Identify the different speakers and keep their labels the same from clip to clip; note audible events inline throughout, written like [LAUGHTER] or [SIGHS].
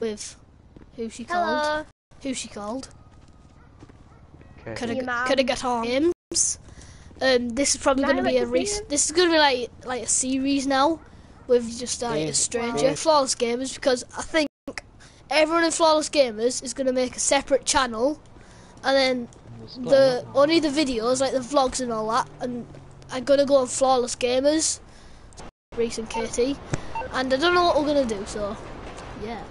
Speaker 1: with who she called.
Speaker 2: Hello.
Speaker 1: Who she called.
Speaker 3: Okay.
Speaker 1: Could
Speaker 2: Your mum.
Speaker 1: have could have got on games. Um, this is probably going to be a
Speaker 2: to
Speaker 1: re- this is going to be like like a series now with just like a stranger
Speaker 3: Please.
Speaker 1: flawless gamers because I think everyone in flawless gamers is going to make a separate channel and then the only the videos like the vlogs and all that and I'm gonna go on flawless gamers Reece and Katy and I don't know what we're gonna do so yeah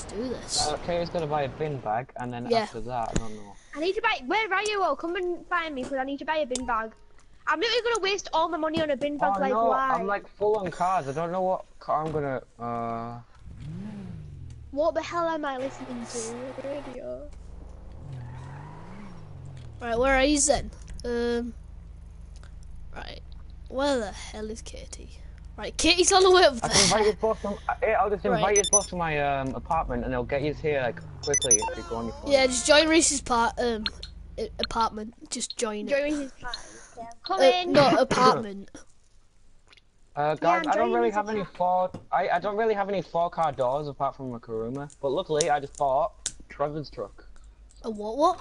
Speaker 1: let's do this
Speaker 3: Okay, he's gonna buy a bin bag, and then
Speaker 1: Yeah.
Speaker 3: after that, I don't know.
Speaker 2: I need to buy. Where are you all? Come and find me because I need to buy a bin bag. I'm literally gonna waste all my money on a bin bag.
Speaker 3: Oh
Speaker 2: like
Speaker 3: no,
Speaker 2: why?
Speaker 3: I'm like full on cars. I don't know what car I'm gonna. Uh,
Speaker 2: What the hell am I listening to? Radio.
Speaker 1: right where are you then um right where the hell is Katy right Katy's on the way up
Speaker 3: I can invite
Speaker 1: there
Speaker 3: you both. To, eh, I'll just invite
Speaker 1: Right.
Speaker 3: you both to my um apartment, and they'll get you here like quickly if you go on your phone.
Speaker 1: yeah just join Reece's part um apartment just join it
Speaker 2: Join his plan. Come
Speaker 1: uh,
Speaker 2: in.
Speaker 1: no apartment [LAUGHS]
Speaker 3: Uh, guys,
Speaker 2: I'm
Speaker 3: I don't really have any four. I, I don't really have any four car doors apart from a Kuruma. But luckily, I just bought Trevor's truck.
Speaker 1: a what what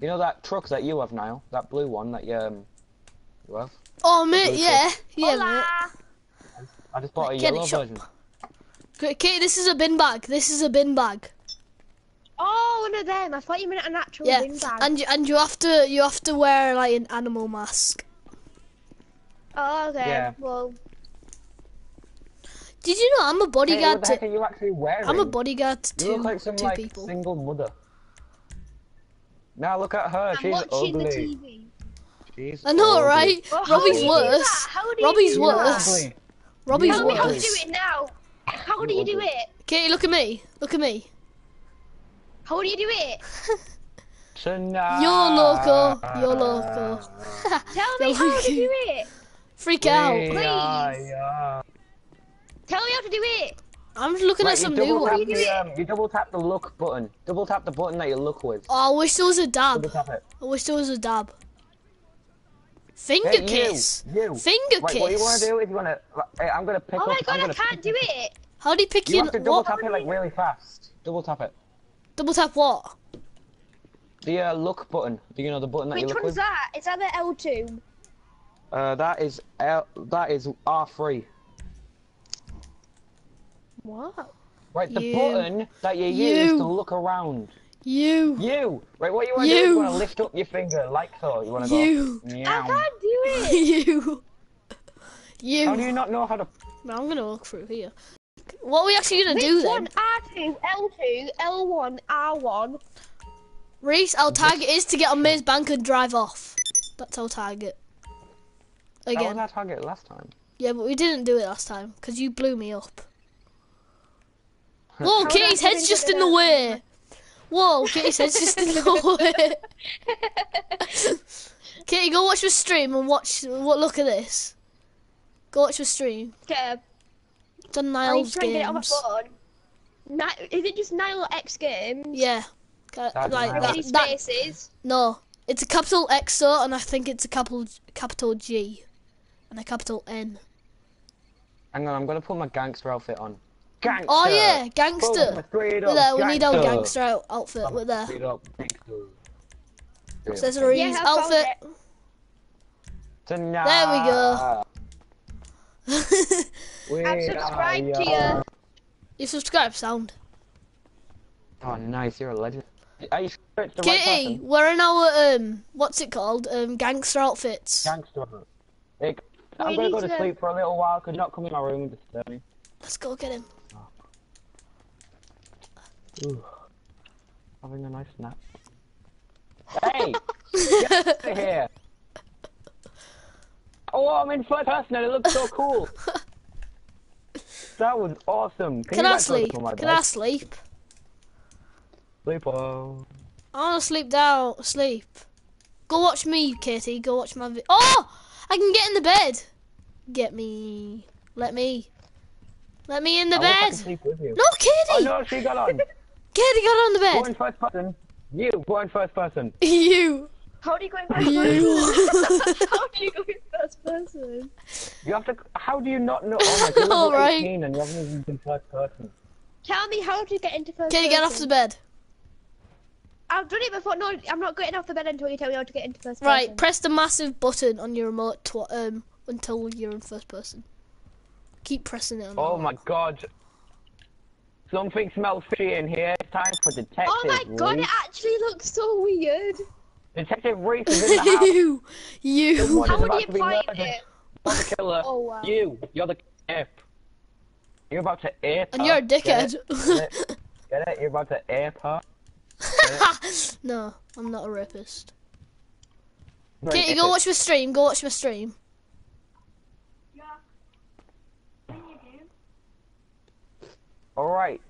Speaker 3: You know that truck that you have now, that blue one that you um you have.
Speaker 1: Oh mate
Speaker 3: blue
Speaker 1: yeah yeah mate
Speaker 3: I just bought a
Speaker 1: Right, Kenny,
Speaker 3: yellow
Speaker 1: shut
Speaker 3: version.
Speaker 1: K- Katy this is a bin bag this is a bin bag
Speaker 2: Oh, one of them. I thought you meant an actual
Speaker 1: Yeah,
Speaker 2: bin bag.
Speaker 1: and you, and you have to you have to wear like an animal mask.
Speaker 2: oh, okay.
Speaker 3: Yeah.
Speaker 2: Well,
Speaker 1: Did you know I'm a
Speaker 3: Hey,
Speaker 1: bodyguard
Speaker 3: what the heck
Speaker 1: to
Speaker 3: are you actually wearing?
Speaker 1: I'm a bodyguard to
Speaker 3: You
Speaker 1: two,
Speaker 3: look like some
Speaker 1: two
Speaker 3: like
Speaker 1: people.
Speaker 3: single mother. Now look at her.
Speaker 2: I'm
Speaker 3: She's
Speaker 2: watching
Speaker 3: ugly.
Speaker 2: the TV.
Speaker 3: She's
Speaker 1: I know,
Speaker 3: ugly.
Speaker 1: right?
Speaker 2: Well, how
Speaker 1: Robbie's
Speaker 2: do you do
Speaker 1: worse.
Speaker 2: that? How do you
Speaker 1: Robbie's
Speaker 2: do
Speaker 1: worse.
Speaker 2: that?
Speaker 1: Robbie's
Speaker 2: Tell me how to do it now. How do
Speaker 3: You
Speaker 2: you do it?
Speaker 1: Katy, look at me. Look at me.
Speaker 2: How do you do it? [LAUGHS]
Speaker 3: Tonight.
Speaker 1: You're loco. You're loco. [LAUGHS]
Speaker 2: Tell [LAUGHS] me how to do it.
Speaker 1: Freak out.
Speaker 2: Please.
Speaker 3: are young.
Speaker 2: Tell me how to do it.
Speaker 1: I'm just looking
Speaker 3: Right,
Speaker 1: at some new
Speaker 3: tap
Speaker 1: ones.
Speaker 3: the um, you double tap the look button. Double tap the button that you look with.
Speaker 1: Oh, I wish there was a dab.
Speaker 3: Double tap it.
Speaker 1: I wish there was a dab. Finger
Speaker 3: Hey, you,
Speaker 1: kiss.
Speaker 3: you.
Speaker 1: Finger
Speaker 3: Right, what you want to do is you want to. Hey, I'm gonna pick
Speaker 2: Oh my
Speaker 3: I'm
Speaker 2: god, I can't
Speaker 3: pick
Speaker 2: do it.
Speaker 1: How do you pick
Speaker 3: You
Speaker 1: your
Speaker 3: have to double
Speaker 1: what?
Speaker 3: tap it like really fast. Double tap it.
Speaker 1: Double tap what?
Speaker 3: The uh, look button. Do you know the button that you
Speaker 2: Which
Speaker 3: look
Speaker 2: one's
Speaker 3: with?
Speaker 2: that? Is that the L2?
Speaker 3: Uh, that is L. That is R3.
Speaker 2: What?
Speaker 3: Right, the
Speaker 1: You.
Speaker 3: button that you,
Speaker 1: You.
Speaker 3: use to look around.
Speaker 1: You.
Speaker 3: You. Right, what you want to do is
Speaker 1: You.
Speaker 3: you want to lift up your finger like so. You want to
Speaker 1: You.
Speaker 3: go.
Speaker 2: I can't do it. [LAUGHS]
Speaker 1: you. You.
Speaker 3: How do you not know how to?
Speaker 1: Well, I'm gonna look through here. What are we actually gonna
Speaker 2: Which
Speaker 1: do then?
Speaker 2: R2, L2, L1, R1.
Speaker 1: Reece, our target is to get on Maze Bank and drive off. That's our target. Again.
Speaker 3: That was our target last time.
Speaker 1: Yeah, but we didn't do it last time because you blew me up. [LAUGHS] Whoa,
Speaker 2: How
Speaker 1: Kitty's head's just in the
Speaker 2: that?
Speaker 1: way. Whoa, Kitty's head's just [LAUGHS] in the way. Kitty, go watch the stream and watch. What? Look at this. Go watch the stream.
Speaker 2: Okay,
Speaker 1: It's on
Speaker 2: I need
Speaker 1: Niles
Speaker 2: to try and get it on my
Speaker 1: Games.
Speaker 2: phone. Ni- is it just Niall X Games?
Speaker 1: Yeah.
Speaker 3: That's
Speaker 1: Like
Speaker 3: Niles.
Speaker 1: that,
Speaker 2: Any
Speaker 1: that.
Speaker 2: spaces?
Speaker 1: No, it's a capital X though, and I think it's a capital capital G, and a capital N.
Speaker 3: Hang on, I'm gonna put my gangster outfit on. Gangster.
Speaker 1: Oh yeah, gangster.
Speaker 3: straight
Speaker 1: We're
Speaker 3: up
Speaker 1: there. We need our
Speaker 3: gangster.
Speaker 1: gangster out- outfit. We're there.
Speaker 3: Straight up gangster. Straight up
Speaker 1: Accessories,
Speaker 2: Yeah,
Speaker 1: outfit.
Speaker 3: Tonight.
Speaker 1: There we go. [LAUGHS]
Speaker 2: I've
Speaker 3: are
Speaker 2: subscribed to you.
Speaker 1: you subscribe, sound.
Speaker 3: Oh, nice. You're a legend. Are you sure it's the right
Speaker 1: Kitty,
Speaker 3: person?
Speaker 1: we're in our um, what's it called? Um, gangster outfits.
Speaker 3: Gangster. Hey, I'm
Speaker 2: We
Speaker 3: gonna go to
Speaker 2: to-
Speaker 3: sleep for a little while. Could you not come in my room and disturb me?
Speaker 1: Let's go get him.
Speaker 3: Ooh. Having a nice nap. Hey! [LAUGHS] Get out of here! Oh, I'm in first person and it looks so cool. That was awesome. Can,
Speaker 1: Can
Speaker 3: you
Speaker 1: I sleep?
Speaker 3: my
Speaker 1: Can
Speaker 3: bed?
Speaker 1: I sleep?
Speaker 3: Sleep on.
Speaker 1: I want to sleep down. Sleep. Go watch me, Kitty. Go watch my. Vi- oh, I can get in the bed. Get me. Let me. Let me in the
Speaker 3: I wish I
Speaker 1: bed.
Speaker 3: sleep with you.
Speaker 1: No, Kitty.
Speaker 3: Oh no, she got on. [LAUGHS]
Speaker 1: Kitty got on the
Speaker 3: Go
Speaker 1: bed.
Speaker 3: in first person. You, go in first person. [LAUGHS]
Speaker 1: you.
Speaker 2: How do you go in [LAUGHS] first
Speaker 1: You.
Speaker 2: person? [LAUGHS] How do you go in first person?
Speaker 3: You have to. How do you not know? Oh my god, you're
Speaker 1: All
Speaker 3: level
Speaker 1: right.
Speaker 3: 18 and you haven't even been first person.
Speaker 2: Tell me how to get into first
Speaker 1: Can you get off the bed?
Speaker 2: I've done it before. No, I'm not getting off the bed until you tell me how to get into first person.
Speaker 1: Right, press the massive button on your remote tw- um, until you're in first person. Keep pressing it on.
Speaker 3: Oh my god. Something smells fishy in here. It's time for Detective
Speaker 2: Oh my god, it actually looks so weird.
Speaker 3: Detective Reece is in the [LAUGHS] house.
Speaker 1: you, you.
Speaker 2: How would you find it?
Speaker 3: You're the killer. [LAUGHS]
Speaker 2: Oh, wow.
Speaker 3: You. You're the ape. You're about to ape
Speaker 1: And
Speaker 3: her.
Speaker 1: you're a
Speaker 3: Get
Speaker 1: dickhead.
Speaker 3: it? Get it? Get it? [LAUGHS] You're about to ape her.
Speaker 1: no, I'm not a rapist.
Speaker 3: An
Speaker 1: Katy, go watch my stream. Go watch my stream.
Speaker 3: Alright.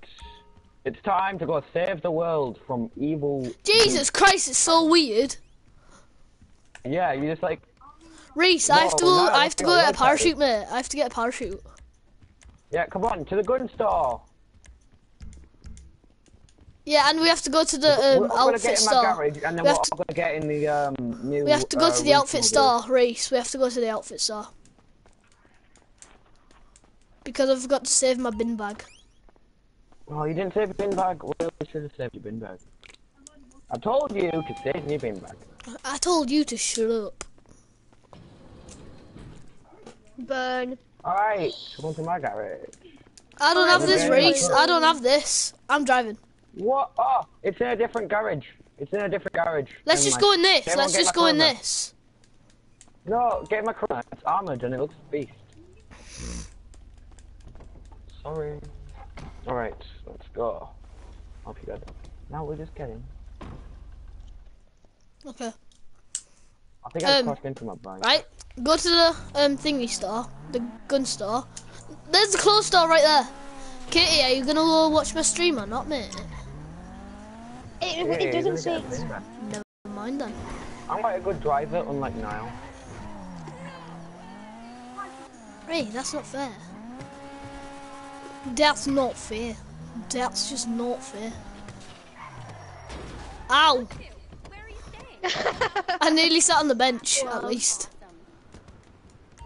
Speaker 3: It's time to go save the world from evil.
Speaker 1: Jesus Christ, it's so weird.
Speaker 3: Yeah, you just like.
Speaker 1: Reece, I have to
Speaker 3: No,
Speaker 1: go. I have to go get a parachute, mate. I have to get a parachute.
Speaker 3: Yeah, come on, to the gun store.
Speaker 1: Yeah, and we have to go to the um, outfit
Speaker 3: get in my
Speaker 1: store.
Speaker 3: garage, and then
Speaker 1: We
Speaker 3: we're
Speaker 1: have to-
Speaker 3: gonna get in the um new.
Speaker 1: We have to go
Speaker 3: uh,
Speaker 1: to the outfit store, Reece. We have to go to the outfit store. Because I forgot to save my bin bag.
Speaker 3: Oh, you didn't save your bin bag. Well, you should have saved your bin bag. I told you to save your bin bag.
Speaker 1: I told you to shut up.
Speaker 2: Burn.
Speaker 3: Alright, come on to my garage.
Speaker 1: I don't have this. Reece. I don't have this. I'm driving.
Speaker 3: What? Oh, it's in a different garage. It's in a different garage.
Speaker 1: Let's just go in this. Let's just go in this.
Speaker 3: No, get my Kuruma. It's armored and it looks beast. Sorry. Alright, let's go. Hope you go. Now we're just getting.
Speaker 1: Okay.
Speaker 3: I think I
Speaker 1: Um,
Speaker 3: crossed into my bike.
Speaker 1: Right. Go to the um thingy store, the gun store. There's the clothes store right there. Katy, are you gonna go watch my stream or not, mate?
Speaker 2: It,
Speaker 3: Yeah,
Speaker 2: it doesn't say.
Speaker 3: gonna get a.
Speaker 1: Never mind then.
Speaker 3: I'm quite a good driver, unlike Niall.
Speaker 1: Hey, that's not fair. That's not fair. That's just not fair. Ow! [LAUGHS] I nearly sat on the bench, at least.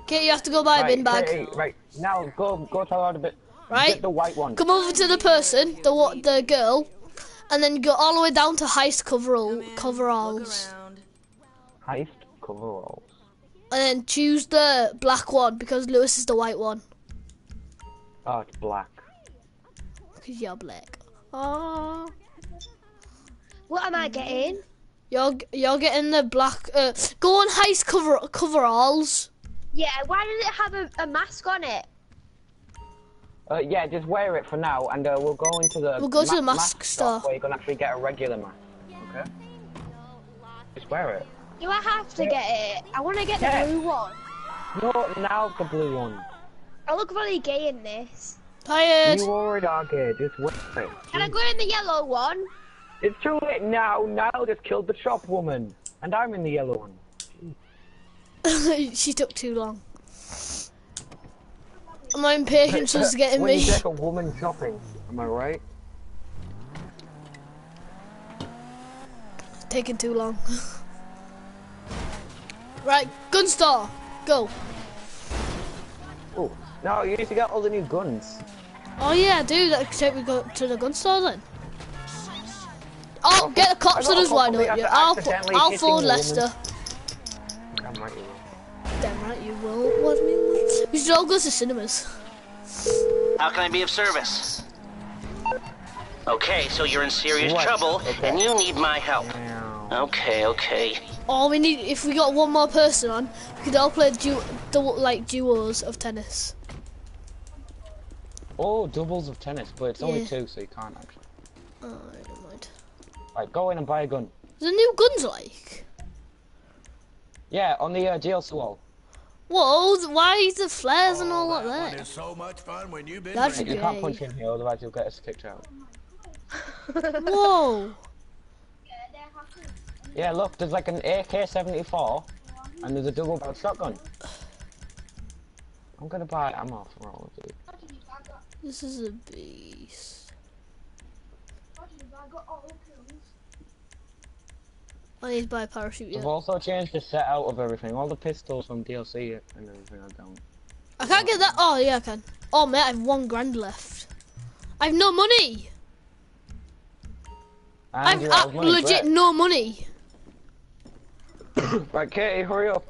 Speaker 1: Okay, you have to go buy a bin bag.
Speaker 3: Hey, right, now go go tell her a bit.
Speaker 1: Right.
Speaker 3: Get the white one.
Speaker 1: Come over to the person, the wa- the girl, and then go all the way down to heist coverall coveralls,
Speaker 3: Heist coveralls.
Speaker 1: and then choose the black one because Lewis is the white one.
Speaker 3: Oh, it's black.
Speaker 1: Cause you're black. Oh.
Speaker 2: What am I getting?
Speaker 1: You're you're getting the black. Uh, go on heist cover coveralls.
Speaker 2: Yeah, why does it have a, a mask on it?
Speaker 3: Uh, yeah, just wear it for now, and uh, we'll go into the.
Speaker 1: We'll go to the
Speaker 3: ma-
Speaker 1: mask store.
Speaker 3: Where you can actually get a regular mask. Okay. Just wear it.
Speaker 2: Do I have to get it? I want to get the blue one.
Speaker 3: No, now the blue one.
Speaker 2: I look really gay in this.
Speaker 1: Tired.
Speaker 3: You already are gay. Just wear it.
Speaker 2: Can I go in the yellow one?
Speaker 3: It's too late now. Now just killed the shop woman, and I'm in the yellow one. [LAUGHS]
Speaker 1: she took too long. My impatience was getting
Speaker 3: when
Speaker 1: me.
Speaker 3: you take a woman shopping, am I right?
Speaker 1: Taking too long. [LAUGHS] right, gun store. Go.
Speaker 3: No, you need to get all the new guns.
Speaker 1: Oh yeah, dude. That take we go to the gun store then. Oh, get the cops
Speaker 3: I
Speaker 1: on
Speaker 3: got a
Speaker 1: us, why
Speaker 3: couple
Speaker 1: don't
Speaker 3: of
Speaker 1: you?
Speaker 3: me
Speaker 1: I'll, I'll
Speaker 3: hitting
Speaker 1: phone Lester.
Speaker 3: I'm right. you will.
Speaker 1: Damn right you will. What do you mean? We should all go to cinemas.
Speaker 4: How can I be of service? Okay, so you're in serious
Speaker 3: What?
Speaker 4: trouble,
Speaker 3: Okay.
Speaker 4: and you need my help.
Speaker 3: Meow.
Speaker 4: Okay, okay.
Speaker 1: All we need, if we got one more person on, we could all play du- du- like duos of tennis.
Speaker 3: Oh, doubles of tennis, but it's only
Speaker 1: Yeah.
Speaker 3: two, so you can't actually.
Speaker 1: Oh, never mind.
Speaker 3: Right, go in and buy a gun.
Speaker 1: The new guns like.
Speaker 3: Yeah, on the uh, DLC wall.
Speaker 1: Whoa, th- why is the flares and all that
Speaker 5: That one
Speaker 1: there?
Speaker 5: is so much fun when you've been
Speaker 1: That's
Speaker 5: drinking.
Speaker 3: You can't
Speaker 1: Yay.
Speaker 3: punch in here, otherwise you'll get us kicked out. [LAUGHS]
Speaker 1: Whoa.
Speaker 3: Yeah, look, there's like an AK-74, and there's a double-barrel shotgun. I'm gonna buy ammo for all of you.
Speaker 1: This is a beast. I need to buy a parachute
Speaker 3: I've
Speaker 1: yet.
Speaker 3: also changed the setout of everything. All the pistols from DLC and everything are down.
Speaker 1: I can't get that. Oh, yeah, I can. Oh, mate, I have one grand left. I've no money. I've
Speaker 3: Andrew,
Speaker 1: uh,
Speaker 3: how's money?
Speaker 1: legit no money.
Speaker 3: Right, [COUGHS] right, Katy, hurry up.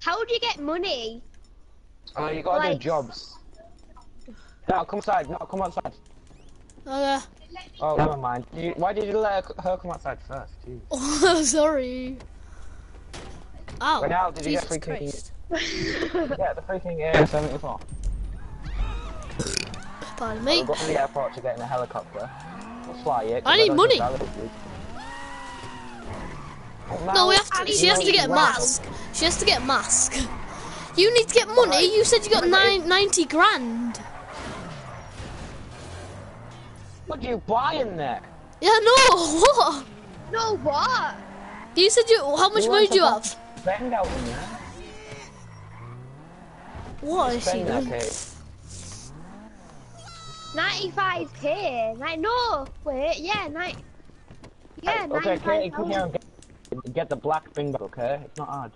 Speaker 2: How do you get money?
Speaker 3: Oh, you gotta
Speaker 2: Like-
Speaker 3: do jobs. No, come outside. No, come outside.
Speaker 1: Okay.
Speaker 3: Oh, never mind. Did you, why did you let her, come outside first? Jeez. [LAUGHS]
Speaker 1: Oh, sorry. Ow.
Speaker 3: Right now, did you get
Speaker 1: Jesus? Christ. [LAUGHS]
Speaker 3: Yeah, the freaking Air 74.
Speaker 1: Pardon me.
Speaker 3: go to the airport to get in a helicopter. We'll fly it.
Speaker 1: I need money.
Speaker 3: think valid is. Well,
Speaker 1: No, we have to. She has to get a mask. She has to get a mask. You need to get money. You said you got nine, 90 grand.
Speaker 3: What do you buy in there?
Speaker 1: Yeah, no. [LAUGHS] What?
Speaker 2: no, what?
Speaker 1: You said you. How much
Speaker 3: You
Speaker 1: money do you have?
Speaker 3: Spend out in there.
Speaker 1: What is she
Speaker 3: Spend that,
Speaker 1: doing?
Speaker 2: 95k. Like, no. Wait, yeah, nine. Yeah,
Speaker 3: Okay, Katy, come here and get, get the black bin bag, okay? It's not hard.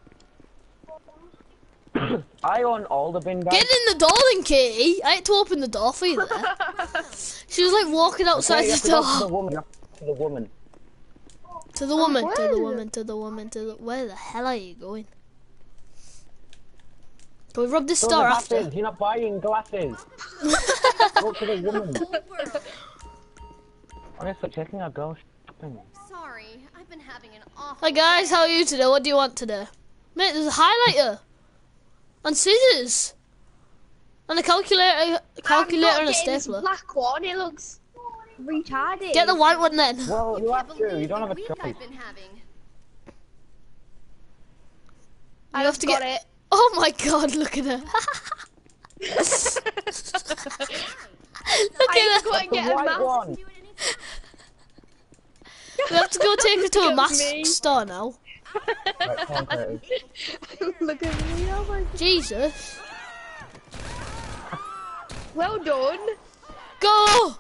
Speaker 3: I own all the bin bags.
Speaker 1: Get in the door then, Katy. I had to open the door for you there. [LAUGHS] She was like walking outside
Speaker 3: Okay, you have
Speaker 1: the
Speaker 3: to go to the
Speaker 1: door.
Speaker 3: woman. you have to go To the woman.
Speaker 1: To the woman, to
Speaker 2: where
Speaker 1: the
Speaker 2: is it?
Speaker 1: woman, to the woman, to the. Where the hell are you going? Can we rob this
Speaker 3: Go to
Speaker 1: store
Speaker 3: the
Speaker 1: after?
Speaker 3: glasses. You're not buying glasses. [LAUGHS] go to the woman. [LAUGHS] Honestly, checking out girl shopping.
Speaker 5: Sorry, I've been having an awful.
Speaker 1: Hi guys, how are you today? What do you want today? Mate, there's a highlighter and scissors and a calculator, a calculator
Speaker 2: I'm
Speaker 1: and a
Speaker 2: not getting this
Speaker 1: stapler.
Speaker 2: black one. It looks retarded.
Speaker 1: Get the white one then.
Speaker 3: Well, you have to. You don't have a
Speaker 5: week
Speaker 3: choice.
Speaker 5: I've been having.
Speaker 1: You have to get.
Speaker 2: it. [LAUGHS]
Speaker 1: Oh my god, look at her. [LAUGHS] [LAUGHS] look
Speaker 2: I need to
Speaker 1: at
Speaker 2: go and get a mask.
Speaker 3: one.
Speaker 1: We have to go take her to a mask
Speaker 2: me.
Speaker 1: store now.
Speaker 3: Right, come on, Katy.
Speaker 2: Look at me. Oh my god.
Speaker 1: Jesus.
Speaker 2: Well done.
Speaker 1: Go!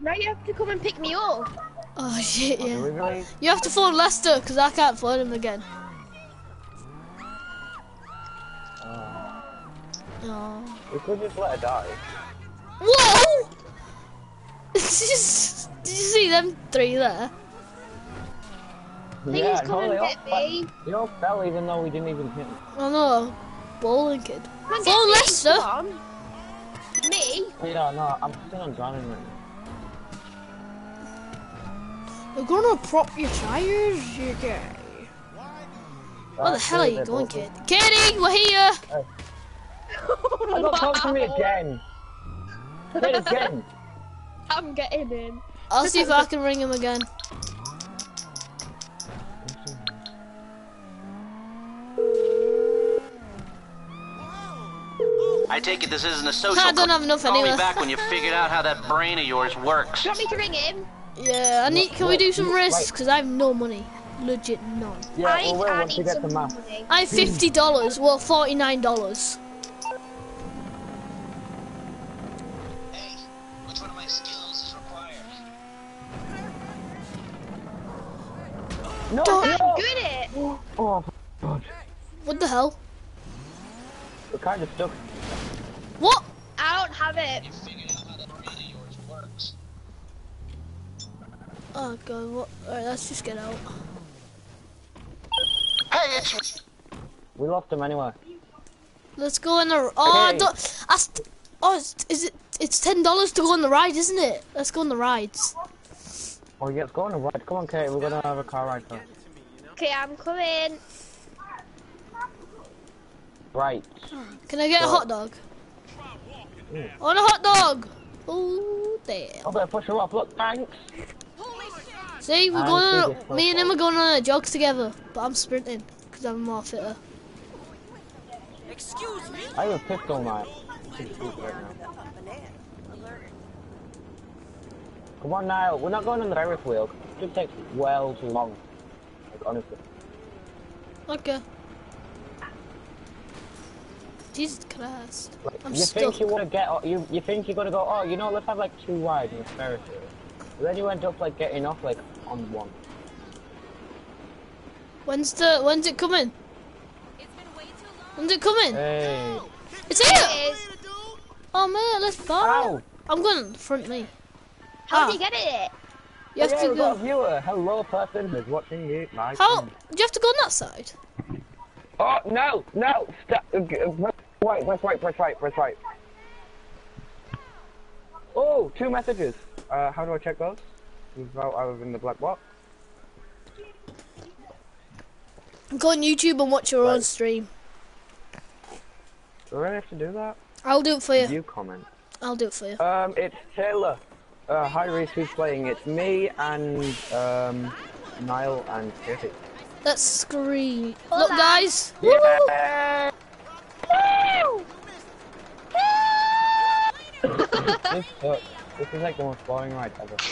Speaker 2: Now you have to come and pick me up.
Speaker 1: Oh shit, yeah. You have to phone Lester because I can't phone him again. Oh.
Speaker 3: We could just let her die.
Speaker 1: Whoa! Did you did you see them three there?
Speaker 2: Please
Speaker 3: yeah,
Speaker 2: come
Speaker 3: no,
Speaker 2: and
Speaker 3: they all,
Speaker 2: get me.
Speaker 3: they all fell even though we didn't even hit them.
Speaker 1: I know. Bowling kid.
Speaker 2: Come and me.
Speaker 1: Lester.
Speaker 2: Me?
Speaker 3: Yeah, no, I'm still on drowning right now.
Speaker 1: You're gonna prop your tires, you guy. Where the hell are you going, kid? Katy, we're here!
Speaker 3: I got [LAUGHS] talk to me again. Say it again.
Speaker 2: I'm getting in.
Speaker 1: I'll see if I can ring him again.
Speaker 4: I take it this isn't a social.
Speaker 1: I don't
Speaker 4: club.
Speaker 1: have enough
Speaker 4: Call
Speaker 1: anyway.
Speaker 4: me back when you figured out how that brain of yours works.
Speaker 2: Do you want me to ring him?
Speaker 1: Yeah, I need. Can we do some risks? Because I have no money. Legit none.
Speaker 3: Yeah,
Speaker 2: I,
Speaker 3: we will
Speaker 2: I need
Speaker 3: get
Speaker 2: some
Speaker 3: map.
Speaker 2: money.
Speaker 1: I have fifty dollars. Well, forty nine dollars.
Speaker 4: Hey, which one of my skills is required?
Speaker 3: No,
Speaker 1: Don't-
Speaker 3: no.
Speaker 2: I'm good at it.
Speaker 3: Oh, God.
Speaker 1: What the hell?
Speaker 3: We're kind of stuck.
Speaker 1: What?
Speaker 2: I don't have it.
Speaker 4: You figured out how that of yours works.
Speaker 1: Oh god. What? Alright, let's just get out.
Speaker 4: Hey, it's
Speaker 3: We lost them anyway.
Speaker 1: Let's go on the. Oh, I
Speaker 3: Hey.
Speaker 1: don't. I st- oh, is, is it? It's ten dollars to go on the ride, isn't it? Let's go on the rides.
Speaker 3: Oh, yeah, let's go on a ride. Come on, Kate. We're gonna have a car ride first.
Speaker 2: Okay, I'm coming.
Speaker 3: Right.
Speaker 1: Can I get a hot dog? I want a hot dog. Oh damn.
Speaker 3: I better push her up. Look, thanks.
Speaker 1: See, we're going. On, me and him are going on a jog together, but I'm sprinting because I'm more fitter. Excuse me?
Speaker 3: I have a pistol now. Pretty stupid right now. Come on now. We're not going on the Ferris wheel. It just takes well too long. Like, honestly.
Speaker 1: Okay. Jesus Christ.
Speaker 3: Like,
Speaker 1: I'm
Speaker 3: you think
Speaker 1: stuck.
Speaker 3: you want to get, you you think you're gonna go, oh, you know, let's have like two wide in a Ferris wheel. But then you end up like getting off like on one.
Speaker 1: When's the? When's it coming? When's it coming?
Speaker 3: Hey.
Speaker 1: It's here.
Speaker 2: It is.
Speaker 1: Oh man, let's buy. I'm going to front me.
Speaker 2: How
Speaker 1: Ah.
Speaker 2: do you get it?
Speaker 1: You have
Speaker 3: yeah,
Speaker 1: to
Speaker 3: we've got
Speaker 1: go.
Speaker 3: viewer. Hello, person who's watching you. My
Speaker 1: How?
Speaker 3: friend.
Speaker 1: Do you have to go on that side?
Speaker 3: Oh no, no! Stop! G- Press right, press right, press right, press right. Oh, two messages. Uh, how do I check those? Without I was in the black box.
Speaker 1: Go on YouTube and watch your own
Speaker 3: Right.
Speaker 1: stream.
Speaker 3: Do I really have to do that?
Speaker 1: I'll do it for you.
Speaker 3: View comment.
Speaker 1: I'll do it for you.
Speaker 3: Um, it's Taylor. Uh, hi Reece, who's playing? It's me and um, Niall and Katy.
Speaker 1: Let's scream. Look, guys.
Speaker 3: Yeah!
Speaker 2: Woo!
Speaker 3: This sucks. This is like the most boring ride ever. [LAUGHS]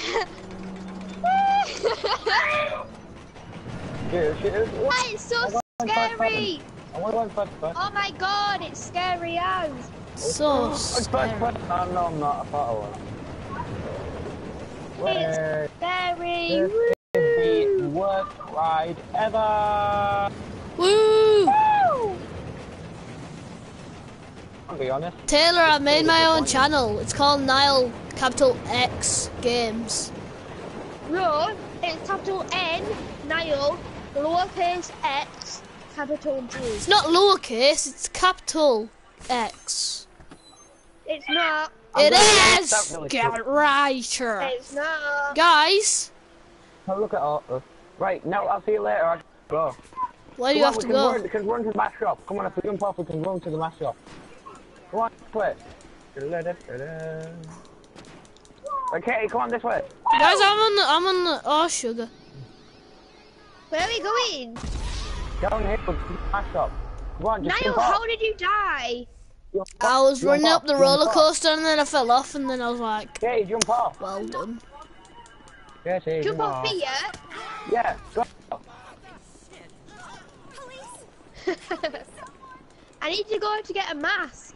Speaker 3: Dude, she is.
Speaker 2: Why it's so
Speaker 3: I want five
Speaker 2: scary!
Speaker 3: I want one first first.
Speaker 2: Oh my god, it's scary as.
Speaker 1: So scary.
Speaker 3: first. Oh no, I'm not. I thought I was.
Speaker 2: It's scary.
Speaker 3: this is the worst ride ever.
Speaker 1: Woo!
Speaker 2: Woo!
Speaker 3: I'll be honest.
Speaker 1: Taylor, I made my own channel. It's called Niall Capital X Games.
Speaker 2: No, it's capital N, Niall, lowercase x, capital G.
Speaker 1: It's not lowercase. It's capital X.
Speaker 2: It's not.
Speaker 1: It
Speaker 3: gonna get
Speaker 1: is.
Speaker 3: really
Speaker 1: Get
Speaker 3: quick.
Speaker 1: right here,
Speaker 2: It's not.
Speaker 1: guys.
Speaker 3: Oh, look at all. Uh, right, no, I'll see you later. I go.
Speaker 1: Where do
Speaker 3: Come
Speaker 1: you
Speaker 3: on,
Speaker 1: have to go?
Speaker 3: Run, we can run to the mask shop. Come on, if we jump off, we can run to the mask shop. Come on, this way. Okay, come on this way.
Speaker 1: Guys, I'm on the. I'm on the. Oh, sugar.
Speaker 2: Where are we going?
Speaker 3: Down here to the mask shop. Come on, just
Speaker 2: Niall, how did you die?
Speaker 3: Jump
Speaker 1: I was
Speaker 3: jump
Speaker 1: running
Speaker 3: off,
Speaker 1: up the
Speaker 3: jump
Speaker 1: roller
Speaker 3: off.
Speaker 1: coaster and then I fell off and then I was like,
Speaker 3: Okay, jump off.
Speaker 1: well done.
Speaker 3: Yes, hey,
Speaker 2: Jump
Speaker 3: jump
Speaker 2: off here.
Speaker 3: Yeah, go. [LAUGHS]
Speaker 2: I need to go to get a mask.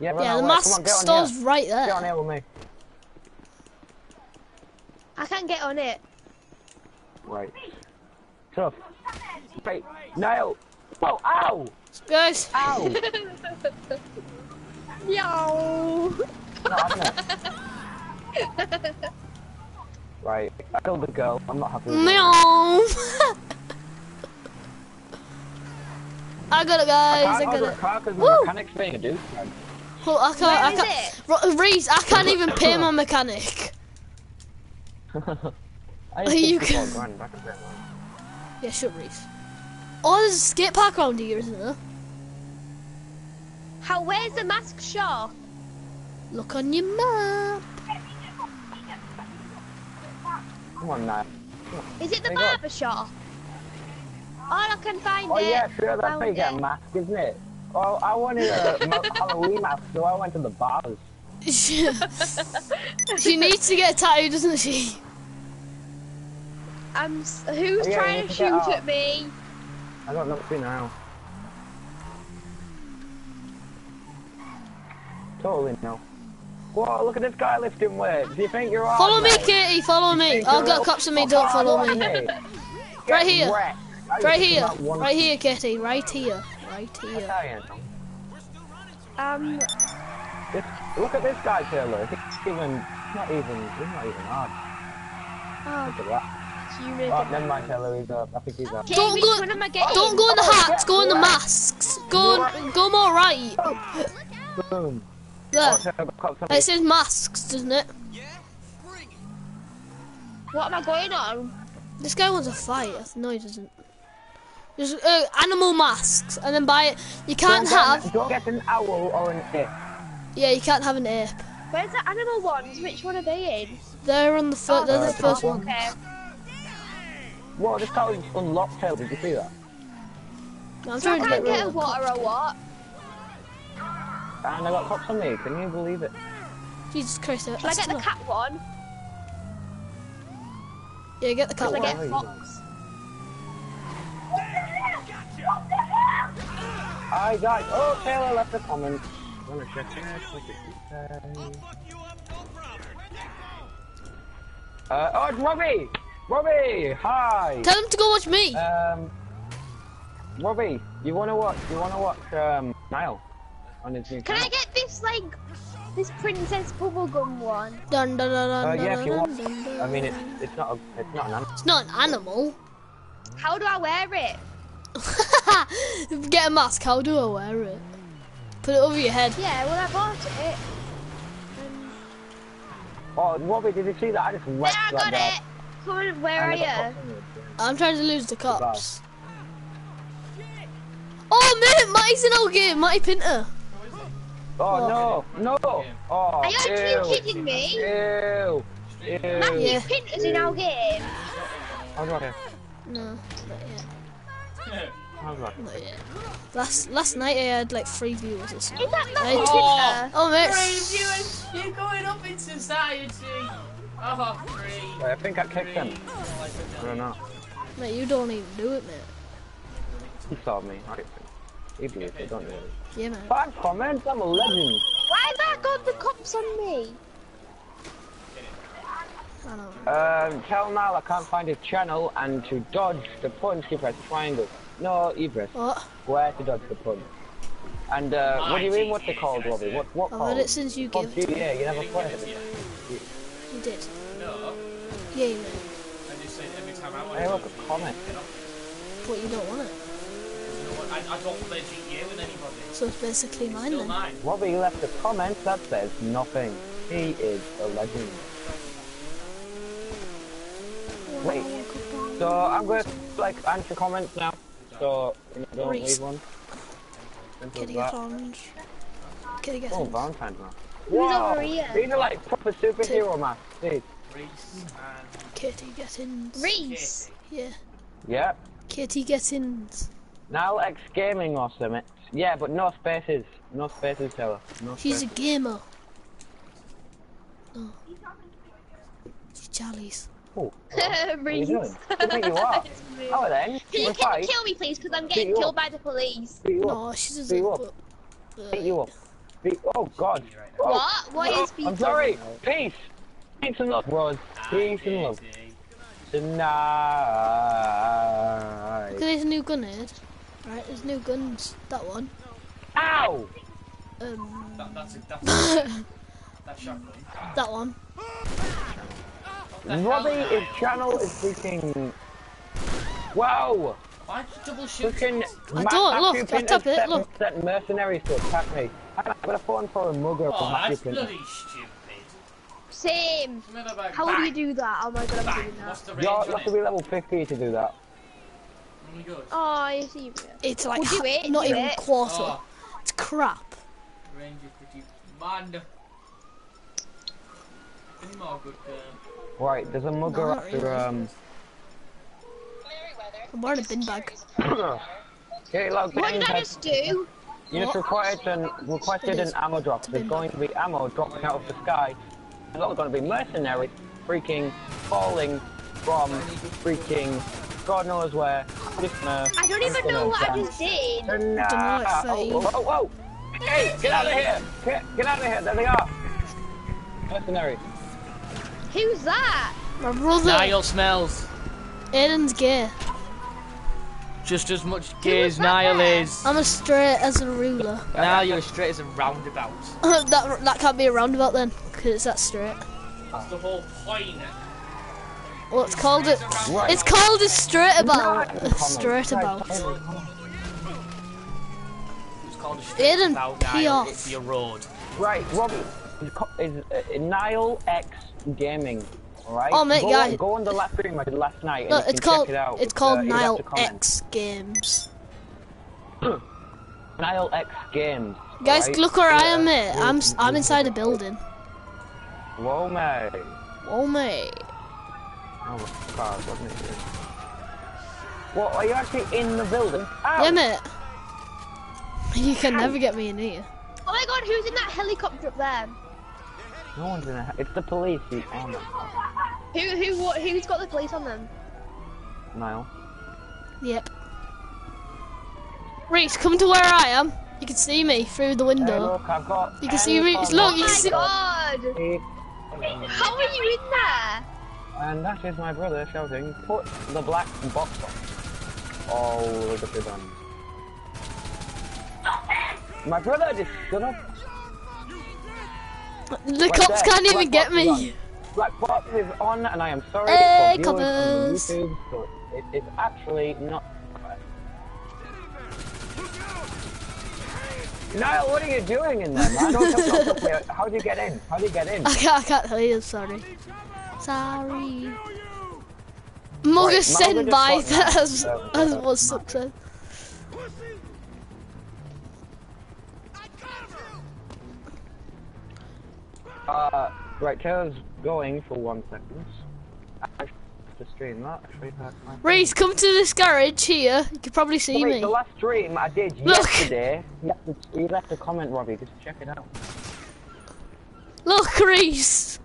Speaker 3: Yeah,
Speaker 1: Yeah, the
Speaker 3: away.
Speaker 1: Mask
Speaker 3: on
Speaker 1: store's right
Speaker 3: Get on
Speaker 1: there.
Speaker 3: here with me.
Speaker 2: I can't get on it.
Speaker 3: Right. Tough. Right, Niall. Oh, ow!
Speaker 1: Guys,
Speaker 3: Ow!
Speaker 2: Yo.
Speaker 3: Not having it. Right, I killed the girl. I'm not happy with
Speaker 1: meow. [LAUGHS] I got it, guys. I
Speaker 3: I
Speaker 1: got it.
Speaker 3: car
Speaker 1: Woo!
Speaker 3: mechanic's being a douchebag.
Speaker 1: Oh, I can't.
Speaker 2: Where
Speaker 1: I can't. Ro- Reece, I can't even pay my mechanic. [LAUGHS]
Speaker 3: I
Speaker 1: You can-
Speaker 3: 64 [LAUGHS] grand, I can pay mine.
Speaker 1: Yeah, shut Reece. Oh, there's a skate park around here, isn't there?
Speaker 2: How? Where's the mask shop?
Speaker 1: Look on your map.
Speaker 3: Come on now.
Speaker 2: Is it the
Speaker 3: There you go.
Speaker 2: barber shop? Oh, I can find
Speaker 3: Oh
Speaker 2: it.
Speaker 3: yeah, sure, that's
Speaker 2: Found
Speaker 3: how you get a mask, isn't it? Well, I wanted a Halloween mask, so I went to the barbers.
Speaker 1: she [LAUGHS] she needs to get a tattoo, doesn't she?
Speaker 2: I'm. s- Who's
Speaker 3: Oh, yeah,
Speaker 2: trying to
Speaker 3: need to
Speaker 2: shoot
Speaker 3: out.
Speaker 2: at me?
Speaker 3: I got nothing now. Totally no. Whoa, look at this guy lifting weights. Do you think you're on?
Speaker 1: Follow me,
Speaker 3: mate?
Speaker 1: Katy. Follow me. I've
Speaker 3: you're
Speaker 1: get
Speaker 3: up?
Speaker 1: cops on me.
Speaker 3: Oh,
Speaker 1: Don't follow me. Right [LAUGHS] here. Right here. Right here, Katy. Right here. Right here.
Speaker 3: Italian.
Speaker 2: Um.
Speaker 3: This, look at this guy, Taylor. He's even, not even, he's not even hard.
Speaker 2: Oh,
Speaker 3: Look at that.
Speaker 2: you make
Speaker 3: Oh, never mind, Taylor. He's uh, I think he's uh.
Speaker 2: Okay,
Speaker 1: Don't go-
Speaker 2: one am I getting?
Speaker 1: Don't go in the
Speaker 3: Oh,
Speaker 1: hats. Go in the masks. Go. Go more right.
Speaker 3: Boom.
Speaker 1: There.
Speaker 3: Oh, Taylor, cops on
Speaker 1: It says masks, doesn't it?
Speaker 2: What am I going on?
Speaker 1: This guy wants a fight. No, he doesn't. Just uh, animal masks, and then buy it. You can't
Speaker 3: Don't get-
Speaker 1: have.
Speaker 3: Don't get an owl or an ape.
Speaker 1: Yeah, you can't have an ape.
Speaker 2: Where's the animal ones? Which one are they in?
Speaker 1: They're on the first. They're the
Speaker 3: Uh,
Speaker 1: first one.
Speaker 2: Okay.
Speaker 3: Whoa, this car is unlocked, Taylor. Did you see that?
Speaker 1: I'm
Speaker 2: So
Speaker 1: trying to
Speaker 2: can't
Speaker 1: get
Speaker 2: get a
Speaker 1: rid of
Speaker 2: water or what?
Speaker 3: And I got cops on me. Can you believe it?
Speaker 1: Jesus Christ.
Speaker 2: Shall I get the cat one?
Speaker 1: Yeah, get the cat
Speaker 2: Shall I
Speaker 1: one.
Speaker 2: get fox?
Speaker 3: Hi guys. Oh, Taylor left a comment. I'm gonna check it. What did he say? Uh, oh, it's Robbie! Robbie! Hi!
Speaker 1: Tell him to go watch me.
Speaker 3: Um, Robbie, you wanna watch, you wanna watch, um, Niall? On his new
Speaker 2: Can I get this like this Princess Bubblegum one.
Speaker 1: Dun, dun, dun, dun,
Speaker 3: Uh, yeah,
Speaker 1: dun,
Speaker 3: if you
Speaker 1: dun,
Speaker 3: want.
Speaker 1: dun, dun.
Speaker 3: I mean, it's it's not a it's not an animal.
Speaker 1: It's not an animal.
Speaker 2: How do I wear it? [LAUGHS] [LAUGHS]
Speaker 1: Get a mask. How do I wear it? Put it over your head.
Speaker 2: Yeah, well I bought it.
Speaker 3: Um, oh, Robbie, did you see that? I just
Speaker 2: There,
Speaker 3: wrecked
Speaker 2: I
Speaker 3: that
Speaker 2: got
Speaker 3: dog.
Speaker 2: it. Come on, where are
Speaker 3: And I got
Speaker 2: you?
Speaker 3: caught in it.
Speaker 1: I'm trying to lose the cops. Oh man, Matty's in our game. Matty Pinter.
Speaker 3: Oh no, no! Oh,
Speaker 2: Are you actually
Speaker 3: ew,
Speaker 2: kidding me?
Speaker 3: ew, ew.
Speaker 2: Matthew
Speaker 1: Yeah.
Speaker 2: Pinter's in our game.
Speaker 3: How's that?
Speaker 1: No, not yet.
Speaker 3: How's [LAUGHS] that?
Speaker 1: Not yet. Last last night I had like three viewers or something.
Speaker 2: Is that
Speaker 1: Hey.
Speaker 2: Matthew Pinter?
Speaker 1: Oh mate.
Speaker 6: Three viewers, you're going up in society. Oh, three.
Speaker 3: Wait, I think I kicked him. I don't know.
Speaker 1: Mate, you don't even do it, mate.
Speaker 3: He saw me. I kicked him. He believes it, don't you?
Speaker 1: Yeah, man.
Speaker 3: Five comments? I'm a legend.
Speaker 2: Why have I got the cops on me?
Speaker 1: I know.
Speaker 3: Um, tell Niall I can't find his channel and to dodge the punch, he press triangle. No, you press
Speaker 1: What?
Speaker 3: square to dodge the punch. And uh, what do you mean? What's it called, Robbie? What what
Speaker 1: I've
Speaker 3: called?
Speaker 1: had it since you gave it.
Speaker 3: GTA, you never played it.
Speaker 1: You did.
Speaker 6: No,
Speaker 1: Yeah, you did.
Speaker 6: I just said every time I want
Speaker 3: Hey,
Speaker 6: to.
Speaker 3: a comment.
Speaker 1: But you don't want it.
Speaker 6: I, I don't play GTA with anybody.
Speaker 1: So it's basically mine
Speaker 6: Still
Speaker 1: then.
Speaker 6: mine.
Speaker 3: Robbie left a comment that says nothing. He is a legend. Wait, so I'm going to like answer comments now. So you know, don't
Speaker 1: Reece.
Speaker 3: leave one. Simple as
Speaker 1: Kitty get
Speaker 3: that.
Speaker 1: orange. Kitty get
Speaker 3: Oh,
Speaker 1: orange.
Speaker 3: Valentine's mask.
Speaker 2: Who's over here?
Speaker 3: These are like proper superhero masks. These.
Speaker 6: Reece and
Speaker 1: Kitty get ins.
Speaker 2: Reece.
Speaker 1: Yeah.
Speaker 3: Yeah.
Speaker 1: Kitty get ins.
Speaker 3: Now X Gaming or something. Yeah, but no spaces. No spaces, Taylor. No
Speaker 1: She's a gamer. Oh. She's jollies.
Speaker 3: Oh, [LAUGHS] what are you doing?
Speaker 2: Reece.
Speaker 3: Who do you [LAUGHS] think you are? Oh, then.
Speaker 2: Can you, can you kill me, please? Because I'm getting killed
Speaker 3: up.
Speaker 2: by the police.
Speaker 3: Beat you up.
Speaker 1: No, she doesn't.
Speaker 3: Beat you up.
Speaker 1: but- but-
Speaker 3: Beat you up. Beat. Oh, God. Oh.
Speaker 2: What? What
Speaker 3: Oh,
Speaker 2: is
Speaker 3: I'm sorry. Peace. Peace and love, bros. Peace and love. Tonight.
Speaker 1: Look at this new gun here. Right, there's new guns. That one.
Speaker 3: Ow!
Speaker 1: Um,
Speaker 6: that, that's a, that's [LAUGHS] that shotgun.
Speaker 1: that one.
Speaker 3: Robbie, his channel is freaking. Wow!
Speaker 6: Why'd you double shoot?
Speaker 3: Freaking.
Speaker 1: I don't, look, I tap it, look.
Speaker 3: Sent mercenaries to attack me. I'm gonna phone for a mugger
Speaker 6: Oh,
Speaker 3: from
Speaker 6: that's
Speaker 3: Matthew Pinter.
Speaker 6: bloody stupid.
Speaker 2: Same.
Speaker 6: Come here.
Speaker 2: How do you do that? Oh my god, I'm
Speaker 6: Back.
Speaker 2: doing
Speaker 6: What's
Speaker 2: that.
Speaker 6: the
Speaker 3: You're,
Speaker 6: range
Speaker 3: you have to be level 50 to do that.
Speaker 6: Really good.
Speaker 2: Oh, I see.
Speaker 1: It's like
Speaker 2: Well, do
Speaker 1: ha-
Speaker 2: it,
Speaker 1: not even
Speaker 2: it.
Speaker 1: quarter.
Speaker 6: Oh,
Speaker 1: It's crap.
Speaker 6: range is pretty mad. Any more good uh,
Speaker 3: Right, there's a mugger
Speaker 1: No, not
Speaker 3: after,
Speaker 1: really.
Speaker 3: um.
Speaker 1: I'm wearing a bin bag.
Speaker 3: Okay, look,
Speaker 2: What did I just do?
Speaker 3: You just required an, requested an ammo drop. There's
Speaker 1: bin
Speaker 3: going to be ammo dropping out of the sky. There's also going to be mercenaries freaking falling from freaking God knows where. Just,
Speaker 2: I don't even know what I just did.
Speaker 3: Nah.
Speaker 1: Dunno, it's very-
Speaker 3: Oh, whoa, whoa, whoa! Hey, get out of here! Get, get out of here! There they are! Mercenaries.
Speaker 2: Who's that?
Speaker 1: My brother.
Speaker 6: Niall smells
Speaker 1: Aiden's gay.
Speaker 6: just as much
Speaker 2: Who
Speaker 6: gay as
Speaker 2: that
Speaker 6: Niall
Speaker 2: there?
Speaker 6: is.
Speaker 1: I'm as straight as a ruler. [LAUGHS]
Speaker 6: Now you're as straight as a roundabout. [LAUGHS]
Speaker 1: that that can't be a roundabout then, because it's that straight.
Speaker 6: That's the whole point.
Speaker 1: Well, it's called it.
Speaker 3: Right.
Speaker 1: It's called a straight about.
Speaker 3: Right.
Speaker 1: A straight about.
Speaker 6: It's called a straight
Speaker 1: Aiden,
Speaker 6: about
Speaker 1: pee
Speaker 6: Niall.
Speaker 1: off.
Speaker 6: It's your road.
Speaker 3: Right, Robbie. Is, co- is uh, Niall X Gaming. Right?
Speaker 1: Oh, mate,
Speaker 3: go,
Speaker 1: yeah.
Speaker 3: on, go on the last stream I did last night. And
Speaker 1: No,
Speaker 3: you
Speaker 1: it's
Speaker 3: can
Speaker 1: called.
Speaker 3: Check it out.
Speaker 1: It's called
Speaker 3: uh, Niall.
Speaker 1: X Games. [CLEARS THROAT]
Speaker 3: Niall X Games.
Speaker 1: Guys,
Speaker 3: right?
Speaker 1: look where I am,
Speaker 3: Yeah.
Speaker 1: mate. I'm s- I'm inside a building.
Speaker 3: Whoa, mate.
Speaker 1: Oh mate.
Speaker 3: Oh, my God, what is this? What, are you actually in the building? Ow!
Speaker 1: Yeah, mate. [LAUGHS] You can never get me in here.
Speaker 2: Oh my god, who's in that helicopter up there?
Speaker 3: No one's in a... It's the police. You... Oh, my God.
Speaker 2: Who who what, who's got the police on them?
Speaker 3: Niall.
Speaker 1: Yep. Reece, come to where I am. You can see me through the
Speaker 3: Hey,
Speaker 1: window.
Speaker 3: look, I've got...
Speaker 1: You can see
Speaker 3: ten
Speaker 1: Reece.
Speaker 3: on
Speaker 1: Look,
Speaker 2: Oh
Speaker 1: you
Speaker 2: my
Speaker 1: can see.
Speaker 2: god!
Speaker 3: my-
Speaker 2: How are you in there?
Speaker 3: And that is my brother shouting, put the black box on. Oh, look at the gun. My brother just shut up.
Speaker 1: The
Speaker 3: Right
Speaker 1: cops
Speaker 3: there,
Speaker 1: can't even
Speaker 3: black
Speaker 1: get me.
Speaker 3: Black box is on, and I am sorry
Speaker 1: Hey,
Speaker 3: for viewers on
Speaker 1: coppers.
Speaker 3: YouTube, so it, it's actually not. Niall, what are you doing in there, man? How do you get in? How do you get in?
Speaker 1: I can't, I can't tell you, sorry. Sorry.
Speaker 3: Right,
Speaker 1: sent by
Speaker 3: got
Speaker 1: as, as
Speaker 3: uh,
Speaker 1: was success.
Speaker 3: Uh, right, Taylor's going for one second. I to stream that. Actually.
Speaker 1: Reece, come to this garage here. You can probably see
Speaker 3: Wait,
Speaker 1: me.
Speaker 3: the last stream I did
Speaker 1: Look.
Speaker 3: yesterday. You left, a, you left a comment, Robbie. Just check it out.
Speaker 1: Look, Reece.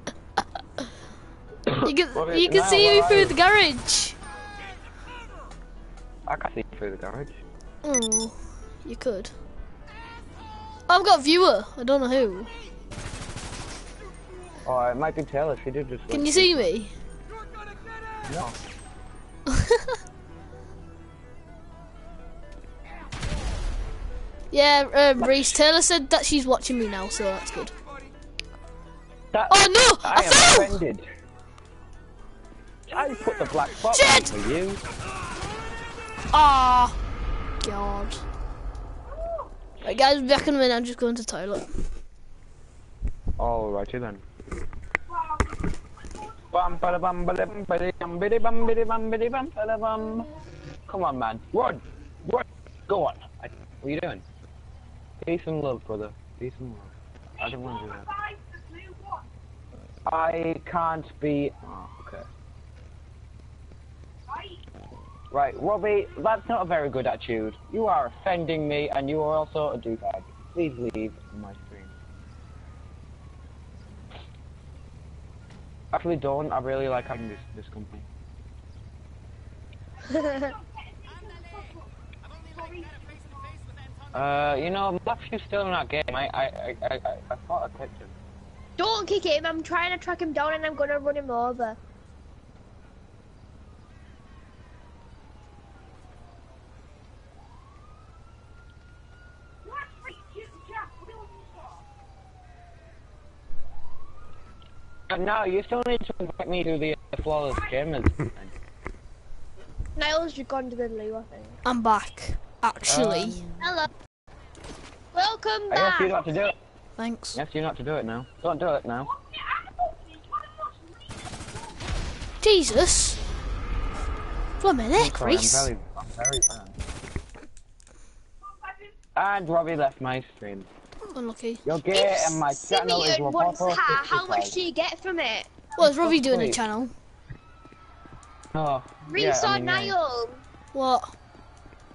Speaker 1: you can
Speaker 3: Robbie,
Speaker 1: you can see me through the garage.
Speaker 3: I can see through the garage.
Speaker 1: Oh, you could. I've got a viewer. I don't know who.
Speaker 3: Oh, it might be Taylor. She did just.
Speaker 1: Can you see me?
Speaker 3: No. [LAUGHS]
Speaker 1: yeah, um, Reece Taylor said that she's watching me now, so that's good.
Speaker 3: That,
Speaker 1: Oh no! I,
Speaker 3: I
Speaker 1: fell!
Speaker 3: offended. I put the black box
Speaker 1: Shit!
Speaker 3: for you.
Speaker 1: Ah, God. Right, guys, back in a minute. I'm just going to the toilet.
Speaker 3: Alrighty then. Come on, man. Run! Run! Go on. I, what are you doing? Peace and love, brother. Peace and love. I don't want to do that. I can't be. Oh, okay. Right, Robbie, that's not a very good attitude. You are offending me, and you are also a douchebag. Please leave my stream. Actually, don't. I really like having this this company. [LAUGHS] Uh, you know, Matthew's still in that game. I I I I, I, I thought I clicked him.
Speaker 2: Don't kick him. I'm trying to track him down and I'm gonna run him over.
Speaker 3: But no, you still need to invite me to the uh, flawless gamers. [LAUGHS]
Speaker 2: Niles, you've gone to the loo, I think.
Speaker 1: I'm back. Actually,
Speaker 3: Um,
Speaker 2: Hello. Welcome
Speaker 3: I asked you
Speaker 2: back.
Speaker 3: not to do it.
Speaker 1: thanks.
Speaker 3: I asked you not to do it now. Don't do it now.
Speaker 1: Jesus. Blow my neck,
Speaker 3: Sorry, I'm
Speaker 1: Reece.
Speaker 3: very, I'm very bad. And Robbie left my stream.
Speaker 1: Unlucky.
Speaker 3: You're gay and my
Speaker 2: If
Speaker 3: channel is
Speaker 2: Simeon wants
Speaker 3: Roboto
Speaker 2: her, how much do you get from it?
Speaker 1: What is Robbie doing a
Speaker 3: Wait.
Speaker 1: channel?
Speaker 3: Oh,
Speaker 2: Reece
Speaker 3: yeah, I
Speaker 2: or
Speaker 3: mean, yeah.
Speaker 2: Niall?
Speaker 1: What? [LAUGHS] [LAUGHS]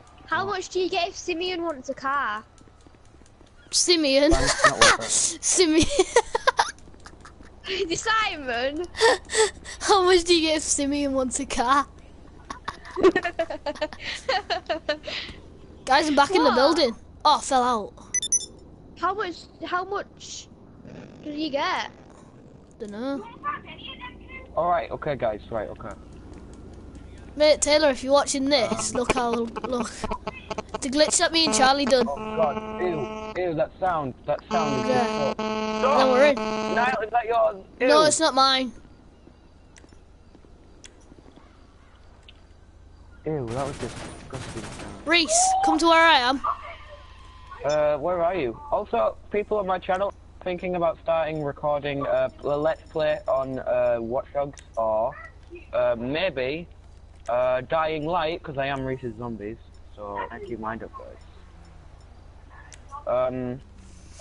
Speaker 1: [LAUGHS]
Speaker 2: How much do you get if Simeon wants a car?
Speaker 1: Simeon.
Speaker 3: Thanks, not worth it.
Speaker 1: Simeon.
Speaker 2: Simon?
Speaker 1: How much do you get if Simeon wants a car? Guys, I'm back in the building. Oh, I fell out.
Speaker 2: How much? How much did you get?
Speaker 1: Dunno.
Speaker 3: Alright, okay guys, right, okay.
Speaker 1: Mate, Taylor, if you're watching this, [LAUGHS] look how look. The glitch that me and Charlie done.
Speaker 3: Oh god, ew, ew, that sound, that sound is
Speaker 1: Yeah.
Speaker 3: just so...
Speaker 1: Then we're in.
Speaker 3: Niall, is that yours? Ew.
Speaker 1: No, it's not mine.
Speaker 3: Ew, that was just disgusting.
Speaker 1: Reece, come to where I am.
Speaker 3: Uh, where are you? Also, people on my channel thinking about starting recording uh, a let's play on uh, Watch Dogs or uh, maybe uh, Dying Light because I am Reece's Zombies. So keep your mind up, guys. Um,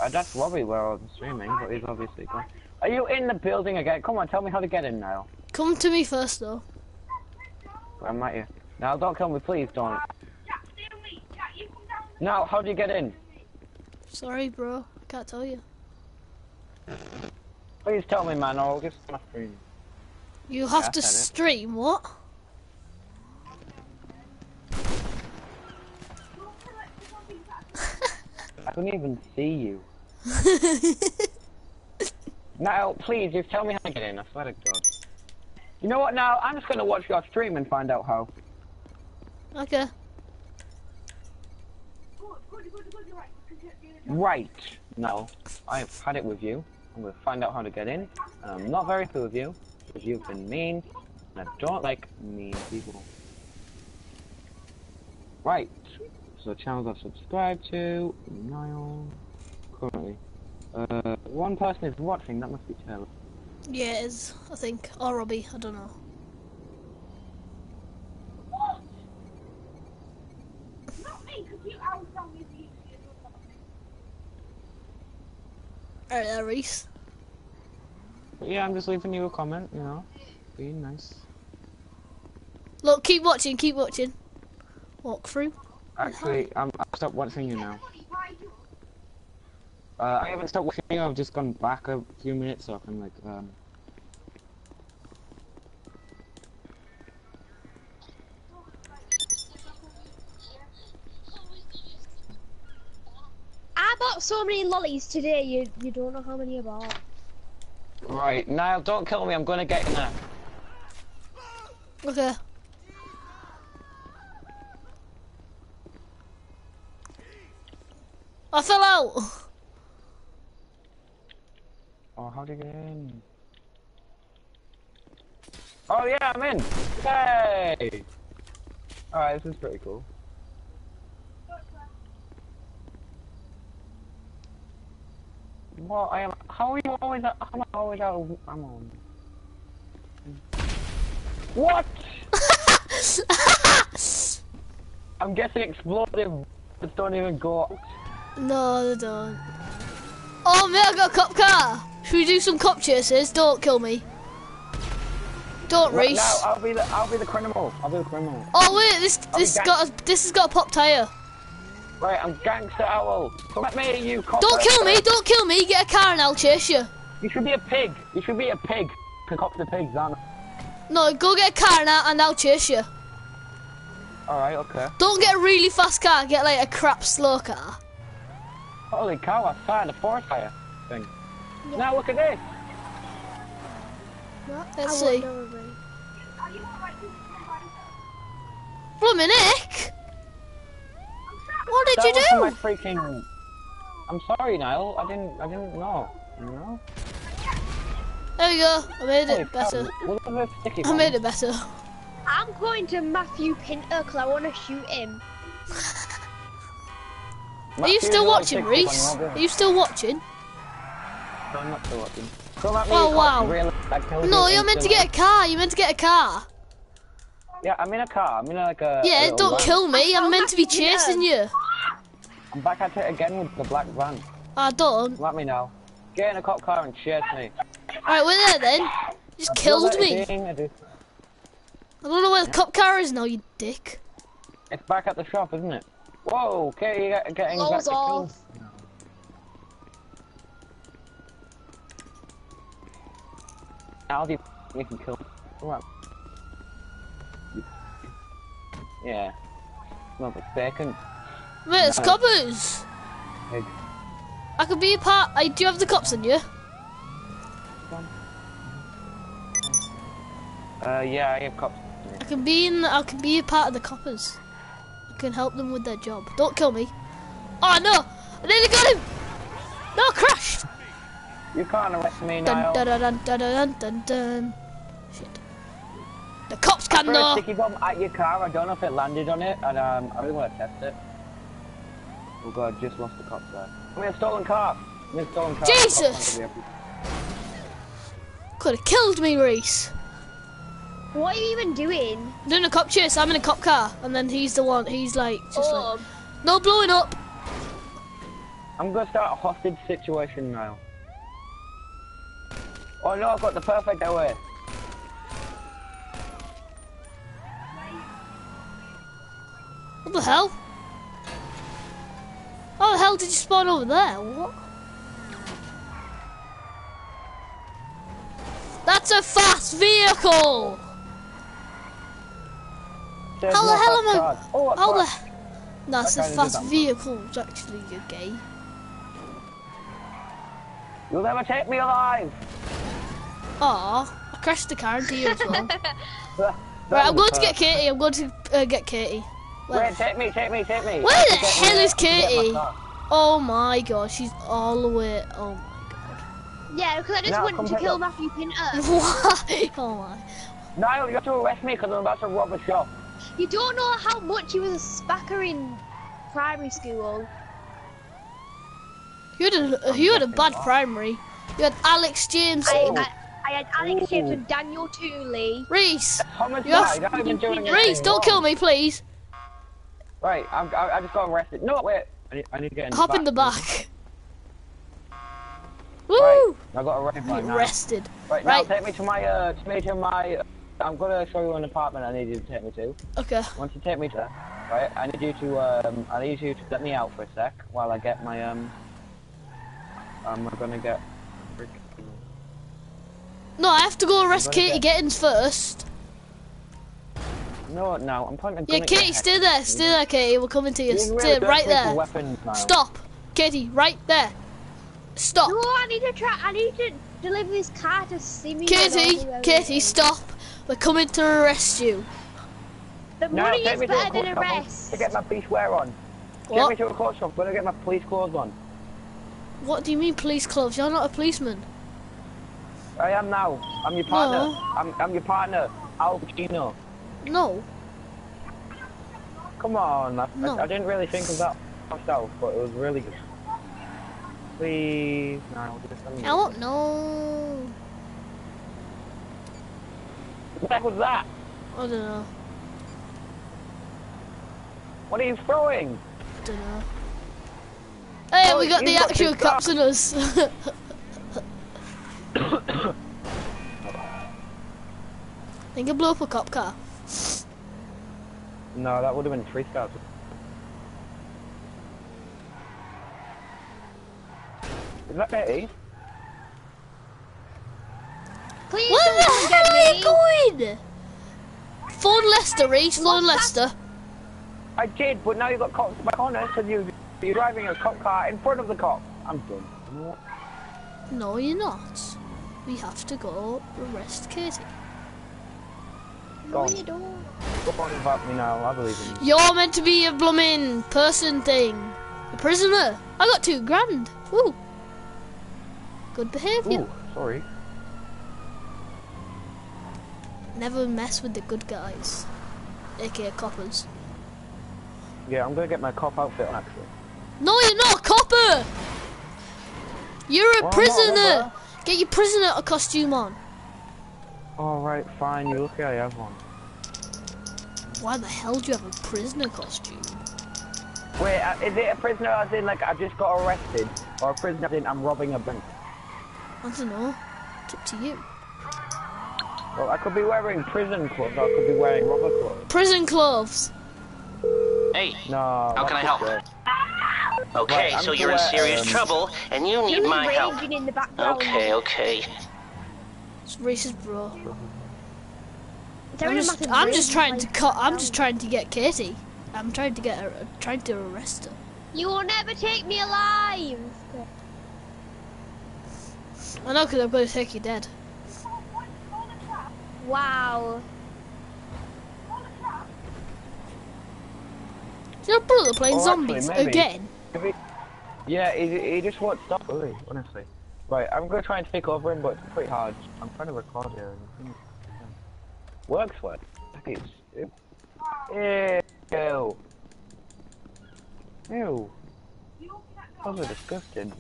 Speaker 3: uh, that's Robbie where I'm streaming, but he's obviously gone. Are you in the building again? Come on, tell me how to get in now.
Speaker 1: Come to me first, though.
Speaker 3: Where am I? Now, don't kill me, please don't. Now, how do you get in?
Speaker 1: Sorry, bro. I can't tell you.
Speaker 3: Please tell me, man, or I'll just my screen.
Speaker 1: You have
Speaker 3: Yeah,
Speaker 1: to
Speaker 3: I said it.
Speaker 1: stream. What?
Speaker 3: I couldn't even see you. [LAUGHS] Now, please, just tell me how to get in. I swear to God. You know what? Now I'm just gonna watch your stream and find out how.
Speaker 1: okay.
Speaker 3: Right. No, I've had it with you. I'm gonna find out how to get in. I'm not very cool with you because you've been mean, and I don't like mean people. Right. So channels I've subscribed to, Niall, currently. Uh, one person is watching, that must be Taylor.
Speaker 1: Yeah, it is. I think or Robbie. I don't know. Alright, there,
Speaker 3: Reece. Yeah, I'm just leaving you a comment, you know, being nice.
Speaker 1: Look, keep watching, keep watching. Walk through.
Speaker 3: Actually, I'm, I've stopped watching you now. Uh, I haven't stopped watching you, I've just gone back a few minutes so I can like, um...
Speaker 2: I bought so many lollies today. You you don't know how many I bought.
Speaker 3: Right, Niall, don't kill me, I'm gonna get in there.
Speaker 1: Okay. I fell out.
Speaker 3: Oh, how do you get in? Oh yeah, I'm in! Yay! Alright, this is pretty cool. Well, I am. How are you always? How am I always out of I'm on. What? [LAUGHS] I'm guessing explosive don't even go.
Speaker 1: No, they don't. Oh, mate, I got a cop car. Should we do some cop chases? Don't kill me. Don't
Speaker 3: Right,
Speaker 1: race.
Speaker 3: now, I'll be the. I'll be the criminal. I'll be the criminal.
Speaker 1: Oh wait, this
Speaker 3: I'll
Speaker 1: this got a, this has got a pop tire.
Speaker 3: Right, I'm gangster owl. Come at me, you cop.
Speaker 1: Don't kill me! Don't kill me! Get a car and I'll chase you.
Speaker 3: You should be a pig. You should be a pig. Pick up the pigs, aren't
Speaker 1: No, go get a car and I'll, and I'll chase you.
Speaker 3: Alright, okay.
Speaker 1: Don't get a really fast car. Get like a crap slow car.
Speaker 3: Holy cow, I found a forest fire thing. Now look at this.
Speaker 1: Let's
Speaker 2: I
Speaker 1: see.
Speaker 2: want.
Speaker 1: Blooming Nick! What did
Speaker 3: that
Speaker 1: you
Speaker 3: was
Speaker 1: do?
Speaker 3: my freaking. I'm sorry, Niall. I didn't. I didn't know. You know.
Speaker 1: There we go. I made
Speaker 3: Holy
Speaker 1: it
Speaker 3: cow,
Speaker 1: better.
Speaker 3: Look at this sticky
Speaker 1: I made it better.
Speaker 2: I'm going to Matthew Pinter because I want to shoot him. [LAUGHS]
Speaker 1: Are you still watching,
Speaker 3: Reece?
Speaker 1: Are you still watching?
Speaker 3: No, I'm not still watching. Come at me,
Speaker 1: Oh,
Speaker 3: you
Speaker 1: wow.
Speaker 3: cock, really, I killed
Speaker 1: No,
Speaker 3: you
Speaker 1: you're meant to get a car. You're meant to get a car.
Speaker 3: Yeah, I'm in a car. I'm in like a. a
Speaker 1: Yeah,
Speaker 3: little
Speaker 1: don't
Speaker 3: van.
Speaker 1: kill me. I'm meant to be
Speaker 2: Yeah.
Speaker 1: chasing you.
Speaker 3: I'm back at it again with the black van.
Speaker 1: Ah, don't.
Speaker 3: Let me know. Get in a cop car and chase me.
Speaker 1: Alright, we're there then. You just killed me.
Speaker 3: that is- it is-
Speaker 1: I don't know where the cop car is now, you dick.
Speaker 3: It's back at the shop, isn't it? Whoa, okay, you're getting back
Speaker 2: Close
Speaker 3: to kills.
Speaker 2: off.
Speaker 3: I'll you can kill. Come on. Yeah. Smells like bacon.
Speaker 1: Wait, it's
Speaker 3: No.
Speaker 1: coppers.
Speaker 3: Egg.
Speaker 1: I could be a part. I do have the cops on you?
Speaker 3: Uh, yeah, I have cops.
Speaker 1: I can be in. I can be a part of the coppers. I can help them with their job. Don't kill me. Oh no! I nearly got him. No, I crashed.
Speaker 3: You can't arrest me,
Speaker 1: Dun
Speaker 3: Niall.
Speaker 1: dun dun dun dun dun dun. dun. Shit. The cops can
Speaker 3: Threw a
Speaker 1: though.
Speaker 3: sticky bomb at your car. I don't know if it landed on it, and um, I really want to test it. Oh god, just lost the cops there. I'm in a stolen car. I'm in a stolen car.
Speaker 1: Jesus!
Speaker 3: Cops aren't gonna
Speaker 1: Could have killed me, Reece.
Speaker 2: What are you even doing?
Speaker 1: Doing a cop chase. I'm in a cop car, and then he's the one. He's like just like
Speaker 2: Oh,
Speaker 1: no blowing up.
Speaker 3: I'm gonna start a hostage situation now. Oh no, I've got the perfect away.
Speaker 1: What the hell? How the hell did you spawn over there? What? That's a fast vehicle!
Speaker 3: There's
Speaker 1: How the hell am I-
Speaker 3: Oh,
Speaker 1: How the... That's a fast vehicle, actually, you're gay.
Speaker 3: You'll never take me alive.
Speaker 1: Aw, I crashed the car into you as well. [LAUGHS] Right, I'm going to get Katy, I'm going to uh, get Katy. Where,
Speaker 3: Wait, take me, take me, take me.
Speaker 1: Where the
Speaker 3: Get
Speaker 1: hell is
Speaker 3: Get my Katy?
Speaker 1: oh my god, she's all the way, oh my god.
Speaker 2: Yeah, because I just
Speaker 3: No,
Speaker 2: wanted to kill
Speaker 3: up.
Speaker 2: Matthew Pinter. [LAUGHS]
Speaker 1: Why? Oh my.
Speaker 3: Niall, you have to arrest me because I'm about to rob a shop.
Speaker 2: you don't know how much he was a spacker in primary school.
Speaker 1: You had a you had a bad primary. You had Alex James.
Speaker 2: I,
Speaker 3: Oh.
Speaker 2: I, I had Alex James
Speaker 3: oh.
Speaker 2: and Daniel Tooley.
Speaker 1: Reece.
Speaker 3: Thomas
Speaker 1: You have-
Speaker 3: died. I'm not even doing Reece,
Speaker 1: don't
Speaker 3: wrong.
Speaker 1: kill me, please.
Speaker 3: Right, I'm, I, I just got arrested. No, wait. I need, I need to get in
Speaker 1: Hop
Speaker 3: the
Speaker 1: in the back.
Speaker 3: Right, I got arrested right now.
Speaker 1: Arrested.
Speaker 3: Right, now take me to my, uh, take me to my, uh, I'm gonna show you an apartment I need you to take me to.
Speaker 1: Okay.
Speaker 3: Once you take me to, right, I need you to, um, I need you to let me out for a sec while I get my, um, I'm gonna get,
Speaker 1: No, I have to go arrest Katy
Speaker 3: get-
Speaker 1: Gettins first.
Speaker 3: No, no, I'm pointing.
Speaker 1: Yeah, Katy, stay there, stay there, Katy. We're coming to you.
Speaker 3: You're
Speaker 1: Stay
Speaker 3: really
Speaker 1: right there.
Speaker 3: Weapons.
Speaker 1: Stop, Katy, right there. Stop,
Speaker 2: No, I need to try. I need to deliver this car to Simi.
Speaker 1: Katy. Katy, stop. We're coming to arrest you.
Speaker 2: The
Speaker 3: No,
Speaker 2: money is
Speaker 3: me to a
Speaker 2: better than arrest.
Speaker 3: To get my police wear on. Take me to a court shop. Gonna get my police clothes on.
Speaker 1: What do you mean, police clothes? You're not a policeman.
Speaker 3: I am now. I'm your partner.
Speaker 1: No.
Speaker 3: I'm, I'm your partner. Al Pacino.
Speaker 1: No.
Speaker 3: Come on. I,
Speaker 1: No.
Speaker 3: I, I didn't really think of that myself, but it was really good. Please, no.
Speaker 1: I won't know.
Speaker 3: What the heck was that?
Speaker 1: I don't know.
Speaker 3: What are you throwing?
Speaker 1: I don't know. Hey,
Speaker 3: Oh,
Speaker 1: we got the
Speaker 3: got
Speaker 1: actual cops in us. I [COUGHS] Think I blew up a cop car.
Speaker 3: No, that would have been three stars. Is that Betty?
Speaker 2: Please
Speaker 1: Where the hell
Speaker 2: get
Speaker 1: are
Speaker 2: me.
Speaker 1: you going? Phone Lester, Reece. Phone
Speaker 2: What's
Speaker 1: Lester.
Speaker 3: I did, but now you've got cops back on us and you, you're driving a cop car in front of the cop. I'm done. You know what?
Speaker 1: No, you're not. We have to go arrest Katy.
Speaker 3: Go on. Go on about me now, I believe in you.
Speaker 1: You're meant to be a blooming person thing. A prisoner. I got two grand. Woo. Good behaviour.
Speaker 3: Ooh, sorry.
Speaker 1: Never mess with the good guys. AKA coppers.
Speaker 3: Yeah, I'm gonna get my cop outfit on actually.
Speaker 1: No, you're not a copper! You're a
Speaker 3: Well,
Speaker 1: prisoner!
Speaker 3: am
Speaker 1: Get your prisoner a costume on.
Speaker 3: Alright, fine. You lucky I have one.
Speaker 1: Why the hell do you have a prisoner costume?
Speaker 3: Wait, uh, is it a prisoner as in like I just got arrested, or a prisoner as in I'm robbing a bank?
Speaker 1: I don't know. It's up to you.
Speaker 3: Well, I could be wearing prison clothes, or I could be wearing robber clothes.
Speaker 1: Prison clothes.
Speaker 4: Hey,
Speaker 3: No.
Speaker 4: How can I help? okay,
Speaker 3: Right,
Speaker 4: so you're in serious
Speaker 3: um,
Speaker 4: trouble and you need
Speaker 2: He
Speaker 4: my help.
Speaker 2: in the.
Speaker 4: Okay, okay.
Speaker 1: It's racist, bro. I'm just, I'm just trying to cut. I'm just trying to get Katy. I'm trying to get her. Trying to arrest her.
Speaker 2: You will never take me alive.
Speaker 1: I know, because I'm going to take you dead.
Speaker 2: Wow.
Speaker 1: Your brother playing
Speaker 3: Oh,
Speaker 1: zombies
Speaker 3: maybe.
Speaker 1: again.
Speaker 3: He- Yeah, he, he just won't stop really, honestly. Right, I'm gonna try and take over him, but it's pretty hard. I'm trying to record here. Works well. It's, it, ew. Ew. Those are disgusting.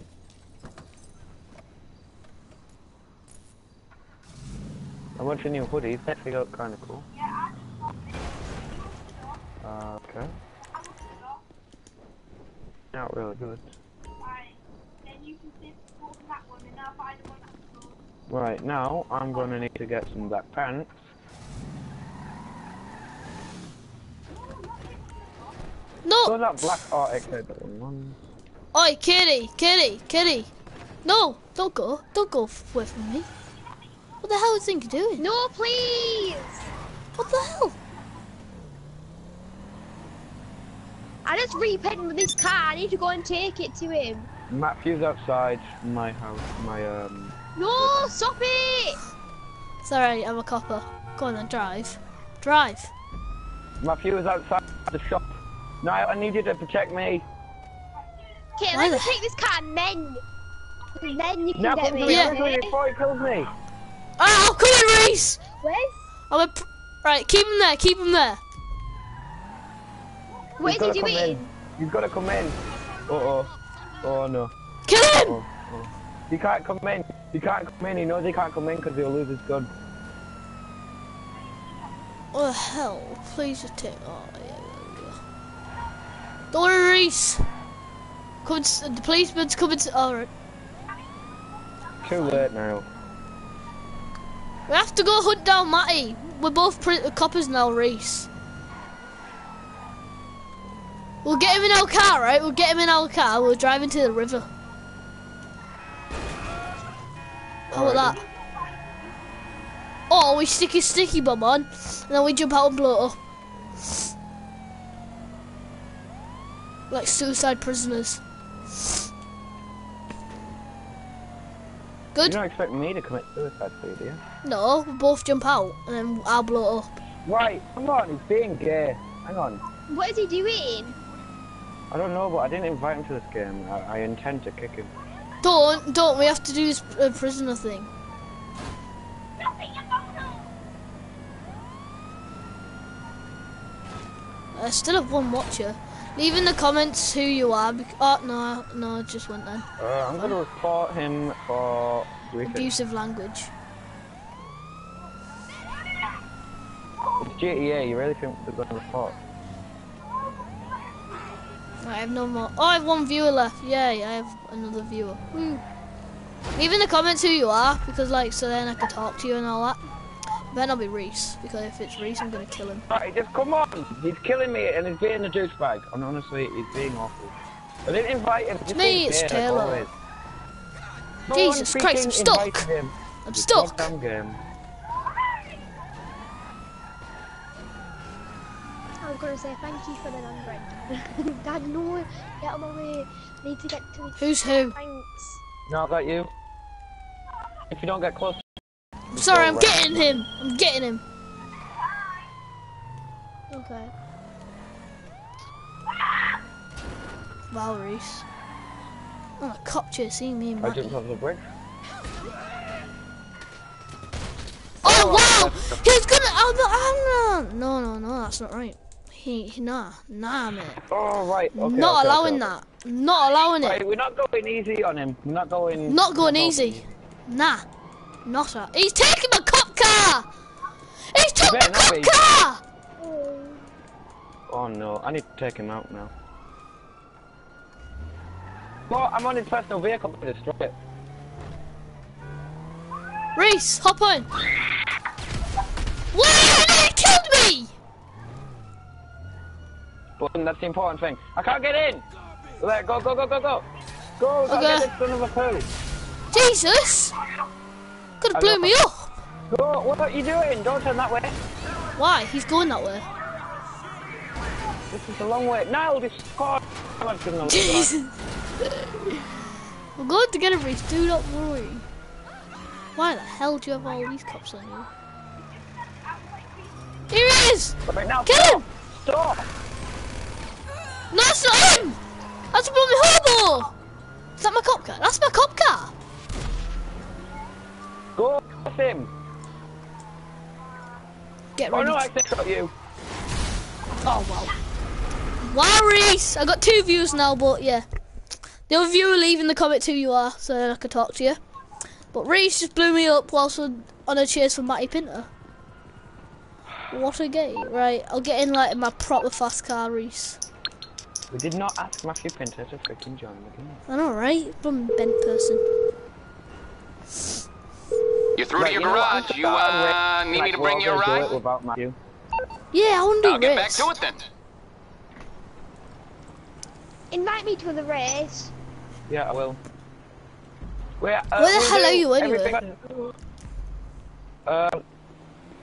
Speaker 3: I want your new hoodie. It's actually look kind of cool. Uh, okay. Not really good. Right, now I'm gonna need to get some black pants.
Speaker 1: No!
Speaker 3: Those are black Arctic ones.
Speaker 1: Oi, Kitty, Kitty, Kitty. No, don't go. Don't go away from me. What the hell do you think you're doing?
Speaker 2: No, please.
Speaker 1: What the hell?
Speaker 2: I just repented with this car. I need to go and take it to him.
Speaker 3: Matthew's outside my house, my um.
Speaker 2: No, stop it.
Speaker 1: Sorry, I'm a copper. Go on then, drive. Drive.
Speaker 3: Matthew is outside the shop. No, I need you to protect me.
Speaker 2: Okay,
Speaker 1: Why
Speaker 2: let's take this car and then. Then you can
Speaker 3: Now
Speaker 2: get
Speaker 3: come to
Speaker 2: me.
Speaker 3: me
Speaker 1: Yeah.
Speaker 3: quickly before he kills me.
Speaker 1: Ah, I'm coming, Reece.
Speaker 2: Where?
Speaker 1: I'm a pr- right. Keep him there. Keep him there.
Speaker 2: What
Speaker 3: He's
Speaker 2: is
Speaker 3: gotta
Speaker 2: he
Speaker 3: come in. He's gotta come in. Uh oh. Oh no.
Speaker 1: Kill him.
Speaker 3: Oh, oh. He can't come in. He can't come in. He knows he can't come in because he'll lose his gun.
Speaker 1: What the hell? Please just take. Oh yeah. Don't worry, Reece. Come. s- The policeman's coming. To, all right.
Speaker 3: Too late now.
Speaker 1: We have to go hunt down Matty. We're both pri- uh, coppers now, Reece. We'll get him in our car, right? We'll get him in our car. We'll drive into the river. How about that? Oh, we stick his sticky bomb on, and then we jump out and blow it up. Like suicide prisoners. Good?
Speaker 3: You
Speaker 1: Good?
Speaker 3: don't expect me to commit suicide for you, do you?
Speaker 1: No, we'll both jump out, and then I'll blow it up.
Speaker 3: Right, hang on, he's being gay. Hang on.
Speaker 2: What is he doing?
Speaker 3: I don't know, but I didn't invite him to this game. I, I intend to kick him.
Speaker 1: Don't, don't. We have to do this uh, prisoner thing. I still have one watcher. Leave in the comments who you are. Oh no, no, just went then.
Speaker 3: Uh, I'm gonna report him for.
Speaker 1: Abusive language.
Speaker 3: It's GTA, you really think they're gonna report?
Speaker 1: I have no more. Oh, I have one viewer left. Yay, I have another viewer. Woo. Leave in the comments who you are, because like, so then I can talk to you and all that. Better not be Reece, because if it's Reece, I'm gonna kill him.
Speaker 3: Right, just come on! He's killing me and he's being a douchebag. And honestly, he's being awful. I didn't invite him. Just
Speaker 1: me, it's
Speaker 3: like
Speaker 1: Taylor.
Speaker 3: No
Speaker 1: Jesus Christ, I'm stuck. I'm stuck.
Speaker 3: goddamn game.
Speaker 2: I'm gonna say thank you for the non-friend. [LAUGHS] Dad, no, get out of my way. Need to get to the
Speaker 1: Who's who?
Speaker 2: thanks.
Speaker 3: No, I got you. If you don't get close,
Speaker 1: I'm sorry, I'm
Speaker 3: Right.
Speaker 1: getting him. I'm getting him.
Speaker 2: Okay.
Speaker 1: Wow, Reece. Oh, a cop chasing me and
Speaker 3: I
Speaker 1: Matty.
Speaker 3: jumped off the bridge.
Speaker 1: Oh wow! He's gonna. Oh no! No, no, no, that's not right. He, nah, nah, mate.
Speaker 3: Oh, right. Okay,
Speaker 1: not
Speaker 3: okay,
Speaker 1: allowing
Speaker 3: okay.
Speaker 1: that. Not allowing it.
Speaker 3: Right, we're not going easy on him. We're not going.
Speaker 1: Not going
Speaker 3: we're
Speaker 1: easy. Nah, not a. He's taking my cop car. He's took my cop
Speaker 3: be.
Speaker 1: car.
Speaker 3: Oh no, I need to take him out now. Well, I'm on his personal vehicle to destroy it.
Speaker 1: Reece, hop on. What? He killed me.
Speaker 3: But that's the important thing. I can't get in! There, go, go, go, go, go! Go, go
Speaker 1: Okay.
Speaker 3: get of a poo!
Speaker 1: Jesus! Could have blew me up.
Speaker 3: Go, what are you doing? Don't turn that way.
Speaker 1: Why? He's going that way.
Speaker 3: This is a long way. Niall, God. I'm
Speaker 1: Jesus. We're going together, Reece. Do not worry. Why the hell do you have all these cops on you? Here he is!
Speaker 3: Now,
Speaker 1: Kill
Speaker 3: stop!
Speaker 1: him!
Speaker 3: Stop!
Speaker 1: No, that's not him! That's a bloody hobo! Is that my cop car? That's my cop car!
Speaker 3: Go with him!
Speaker 1: Get
Speaker 3: Oh
Speaker 1: ready.
Speaker 3: no,
Speaker 1: to-
Speaker 3: I think got you.
Speaker 1: Oh, wow. Wow, Reece! I got two views now, but yeah. The other viewer leave in the comments who you are, so then I can talk to you. But Reece just blew me up whilst on on a chase for Matty Pinter. What a game. Right, I'll get in like in my proper fast car, Reece.
Speaker 3: We did not ask Matthew Pinter to freaking join the game.
Speaker 1: I know, right? I'm bent person.
Speaker 7: You're through
Speaker 3: Right,
Speaker 7: to your
Speaker 3: you know what? I'm
Speaker 7: garage. You
Speaker 3: gonna start
Speaker 7: uh,
Speaker 3: with,
Speaker 7: need me to bring
Speaker 3: all
Speaker 7: you a
Speaker 3: gonna do
Speaker 7: ride?
Speaker 3: it Without Matthew.
Speaker 1: Yeah, I want to
Speaker 7: I'll
Speaker 1: do
Speaker 7: get back to it then.
Speaker 2: Invite me to the race.
Speaker 3: Yeah, I will. Where, uh,
Speaker 1: Where the
Speaker 3: we'll
Speaker 1: hell are you anyway?
Speaker 3: everything- Uh,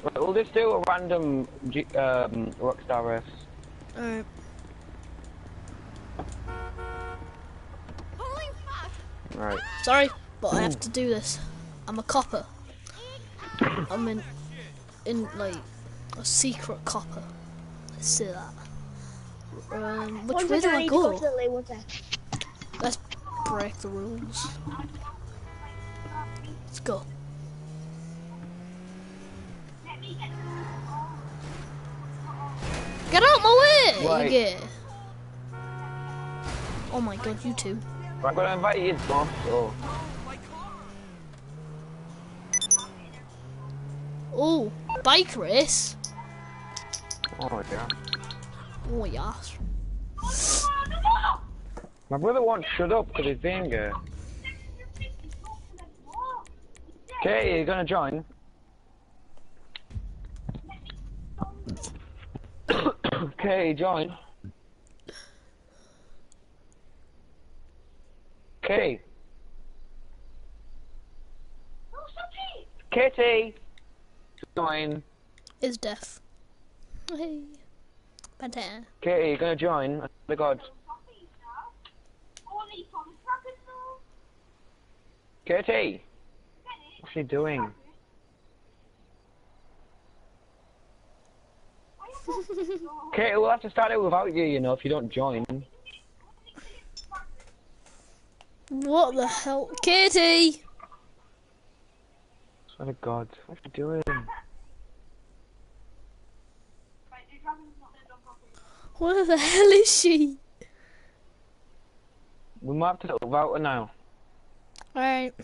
Speaker 3: right, we'll just do a random G um, Rockstar race.
Speaker 1: Alright.
Speaker 5: Holy
Speaker 3: Right.
Speaker 1: Sorry, but I have to do this. I'm a copper. I'm in, in like, a secret copper. Let's see that. Um, which way do I
Speaker 2: go
Speaker 1: go?
Speaker 2: to the loo, one sec.
Speaker 1: Let's break the rules. Let's go. Get out my way,
Speaker 3: Right.
Speaker 1: Oh my god, you two.
Speaker 3: I'm gonna invite you, boss. Oh.
Speaker 1: Oh, bike race.
Speaker 3: Oh yeah.
Speaker 1: Oh yes.
Speaker 3: My brother won't shut up because he's being gay. Okay, you gonna join? [COUGHS] okay, join. Okay. Kitty! Join.
Speaker 1: Is deaf. Hey. Bad hair.
Speaker 3: Uh, Kitty, you gonna join? Oh my god. Kitty! What's she doing? [LAUGHS] Kitty, we'll have to start it without you, you know, if you don't join.
Speaker 1: What the hell? Kitty!
Speaker 3: Swear to God, what's she doing?
Speaker 1: Where the hell is she?
Speaker 3: We might have to without her now.
Speaker 1: Alright.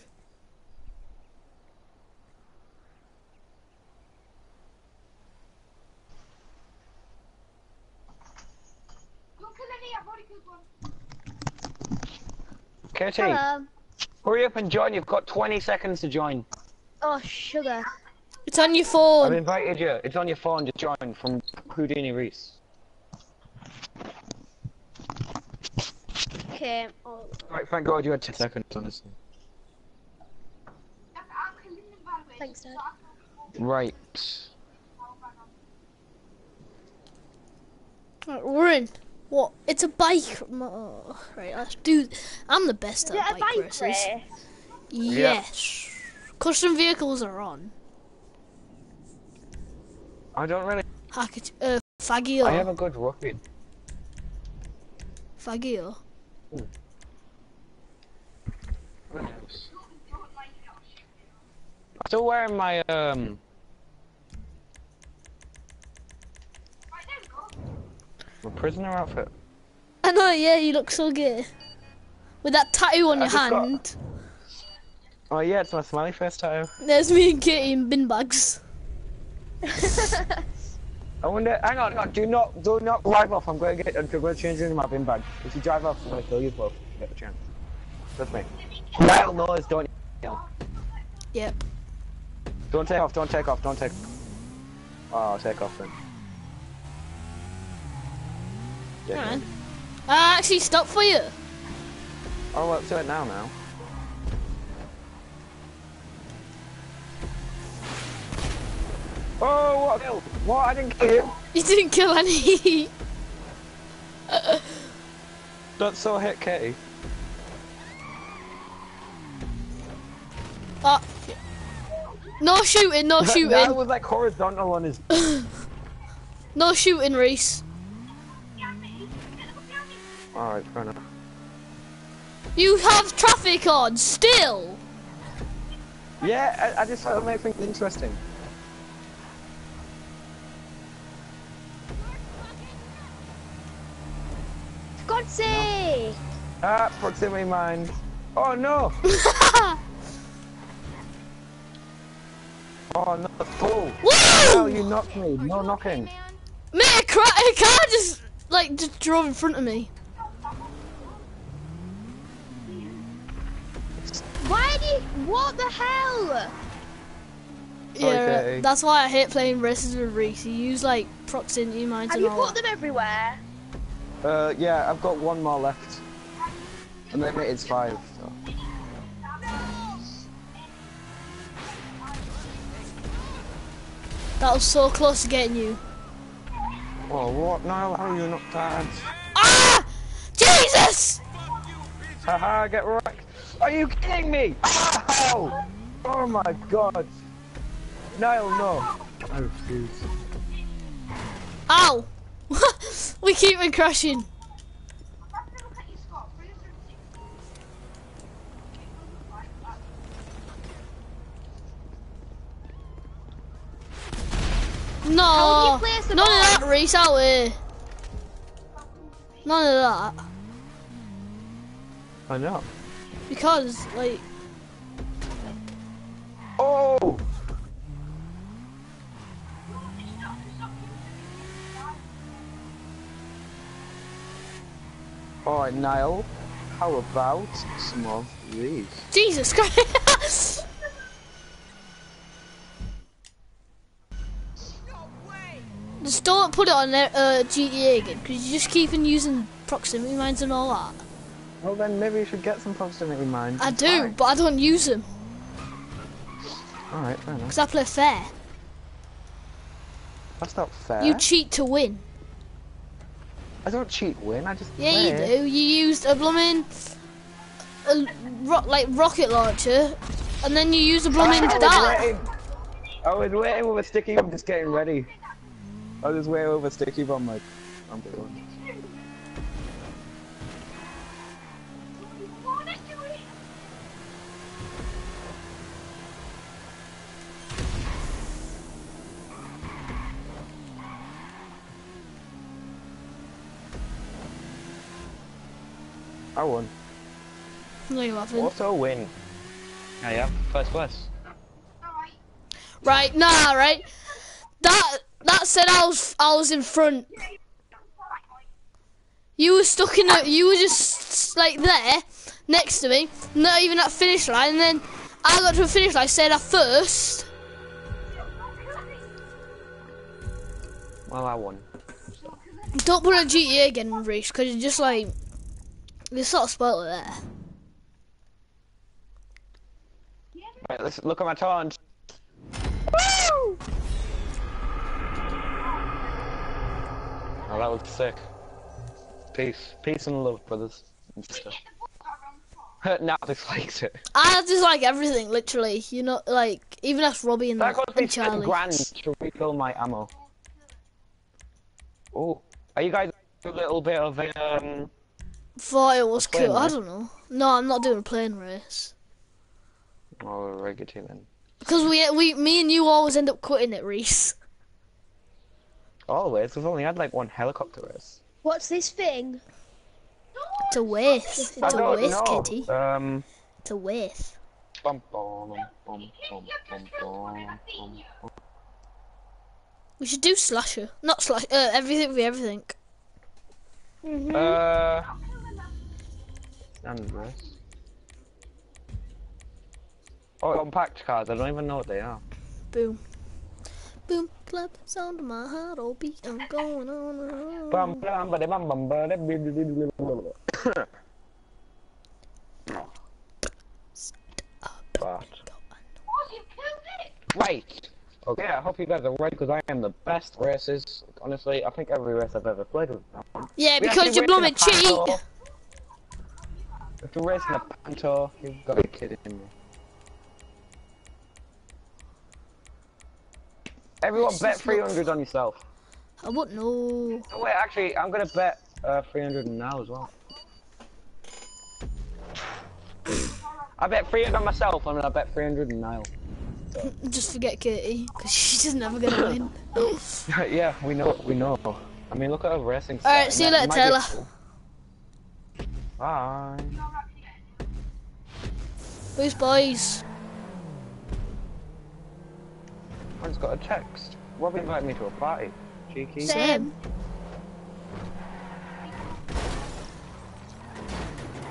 Speaker 3: Kitty,
Speaker 2: Hello.
Speaker 3: hurry up and join. You've got 20 seconds to join.
Speaker 2: Oh, sugar.
Speaker 1: It's on your phone.
Speaker 3: I've invited you. It's on your phone to join from Houdini Reece.
Speaker 2: Okay. Oh,
Speaker 3: Right, thank God you had 10 seconds, honestly.
Speaker 2: thanks, Dad.
Speaker 3: Right.
Speaker 1: Right, we're in. What? It's a bike. Oh, right, let's do. I'm the best
Speaker 2: Is it
Speaker 1: at
Speaker 2: a
Speaker 1: bike,
Speaker 2: bike
Speaker 1: races.
Speaker 2: race?
Speaker 1: Yes. Custom vehicles are on.
Speaker 3: I don't really.
Speaker 1: Hack it. Uh, Faggio.
Speaker 3: I have a good rocket.
Speaker 1: Faggio.
Speaker 3: I'm still wearing my um. My prisoner outfit.
Speaker 1: I know, yeah, you look so gay. With that tattoo on
Speaker 3: I
Speaker 1: your
Speaker 3: just got-
Speaker 1: hand.
Speaker 3: Oh yeah, it's my smiley face tattoo.
Speaker 1: There's me and Katy in bin bags. [LAUGHS]
Speaker 3: I wonder. Hang on, hang on. Do not, do not drive off. I'm going to get. I'm going to change into my bin bag. If you drive off, I'm going to kill you both. Get the chance. That's me. Niall knows, don't you?
Speaker 1: Yep.
Speaker 3: Don't take off. Don't take off. Don't take. Off. Oh, take off then. Yeah.
Speaker 1: Alright. I actually stopped for you.
Speaker 3: Oh, let's do it now. Now. Oh, what? a kill. What? I didn't kill him.
Speaker 1: You didn't kill any.
Speaker 3: That's so hit Katy.
Speaker 1: Ah. no shooting, no
Speaker 3: That
Speaker 1: shooting.
Speaker 3: was like horizontal on his. [LAUGHS]
Speaker 1: No shooting, Reece.
Speaker 3: Alright, fair enough.
Speaker 1: You have traffic on still.
Speaker 3: Yeah, I, I just thought it made things interesting.
Speaker 2: God's sake!
Speaker 3: Ah, proximity mine. Oh no! [LAUGHS] oh no, full. Oh,
Speaker 1: Woo!
Speaker 3: you knocked me. No knocking.
Speaker 1: Mate, a, a car just like just drove in front of me.
Speaker 2: Why do you... What the hell?
Speaker 1: Yeah, that's why I hate playing races with Reece. You use like proximity mines
Speaker 2: Have
Speaker 1: and
Speaker 2: you
Speaker 1: all
Speaker 2: put them everywhere?
Speaker 3: Uh, yeah, I've got one more left. And then it's five. So.
Speaker 1: That was so close to getting you.
Speaker 3: Oh, what? Niall, how are you not dead?
Speaker 1: Ah! Jesus!
Speaker 3: Haha, get wrecked. Are you kidding me? Ow! Oh my god. Niall, no. I refuse.
Speaker 1: Ow! [LAUGHS] we keep on crashing. No, none of that Reece. out here. None of that.
Speaker 3: I know.
Speaker 1: Because, like,
Speaker 3: Oh! Alright, Niall, how about some of these?
Speaker 1: Jesus Christ. Just don't put it on uh, GTA again, because you just keep on using proximity mines and all that.
Speaker 3: Well then, maybe you should get some proximity mines.
Speaker 1: I do, but I don't use them,
Speaker 3: Alright, fair enough.
Speaker 1: because I play fair.
Speaker 3: That's not fair.
Speaker 1: You cheat to win.
Speaker 3: I don't cheat win, I just
Speaker 1: Yeah,
Speaker 3: play.
Speaker 1: you do. You used a blooming, a ro- like, rocket launcher, and then you use a blooming [LAUGHS]
Speaker 3: I was
Speaker 1: dart.
Speaker 3: waiting. I was waiting with a sticky bomb, just getting ready. I was way over sticky bomb, like, I'm good. I won.
Speaker 1: No, you haven't.
Speaker 3: Also win. Oh, I am first place.
Speaker 1: Right, nah, right. That that said I was I was in front. You were stuck in a you were just like there next to me, not even at finish line, and then I got to a finish line, said I first.
Speaker 3: Well, I won.
Speaker 1: Don't put it on GTA again, Reece, because you're just like you sort of spoiled it there.
Speaker 3: Right, let's look at my taunt. Oh, that was sick. Peace. Peace and love, brothers and sisters. [LAUGHS] now dislikes it.
Speaker 1: I just like everything, literally. You know, like even ask Robbie and,
Speaker 3: That cost me
Speaker 1: and
Speaker 3: 10
Speaker 1: Charlie.
Speaker 3: grand to refill my ammo. Oh, are you guys a little bit of a, um...
Speaker 1: Thought it was
Speaker 3: plane
Speaker 1: cool. I don't know. No, I'm not doing a plane race.
Speaker 3: Oh, regular team then.
Speaker 1: Because we, we, me and you always end up quitting it, Reece.
Speaker 3: Always, we've only had like one helicopter race.
Speaker 2: What's this thing?
Speaker 1: It's a waste. It's a
Speaker 3: don't
Speaker 1: waste,
Speaker 3: know.
Speaker 1: Kitty.
Speaker 3: Um...
Speaker 1: It's a waste.
Speaker 3: Bum, bum, bum, bum, bum, bum, bum, bum.
Speaker 1: We should do slasher, not slash. Uh, everything for everything.
Speaker 3: Uh... And race. Oh, compact cars, I don't even know what they are.
Speaker 1: Boom, boom, clap, sound of my heart, oh beat, I'm going on. and on.
Speaker 3: But, right. Okay, I hope you guys are ready because I am the best races. Honestly, I think every race I've ever played with.
Speaker 1: Yeah,
Speaker 3: We
Speaker 1: because
Speaker 3: actually
Speaker 1: you blooming
Speaker 3: race in a
Speaker 1: cheat.
Speaker 3: If you're racing a Panto, you've got to be kidding me. Everyone bet
Speaker 1: is not-
Speaker 3: 300 on yourself.
Speaker 1: I wouldn't know.
Speaker 3: Oh, wait, actually, I'm gonna bet uh, 300 now as well. I bet 300 on myself, and I bet 300 on Niall. [LAUGHS]
Speaker 1: Just forget Katy, because she's never gonna win. [LAUGHS]
Speaker 3: yeah, we know, we know. I mean, look at her racing.
Speaker 1: All right, see you later, Taylor.
Speaker 3: Cool. Bye.
Speaker 1: Who's boys?
Speaker 3: I just got a text. Robbie invited me to a party. Cheeky.
Speaker 1: Same.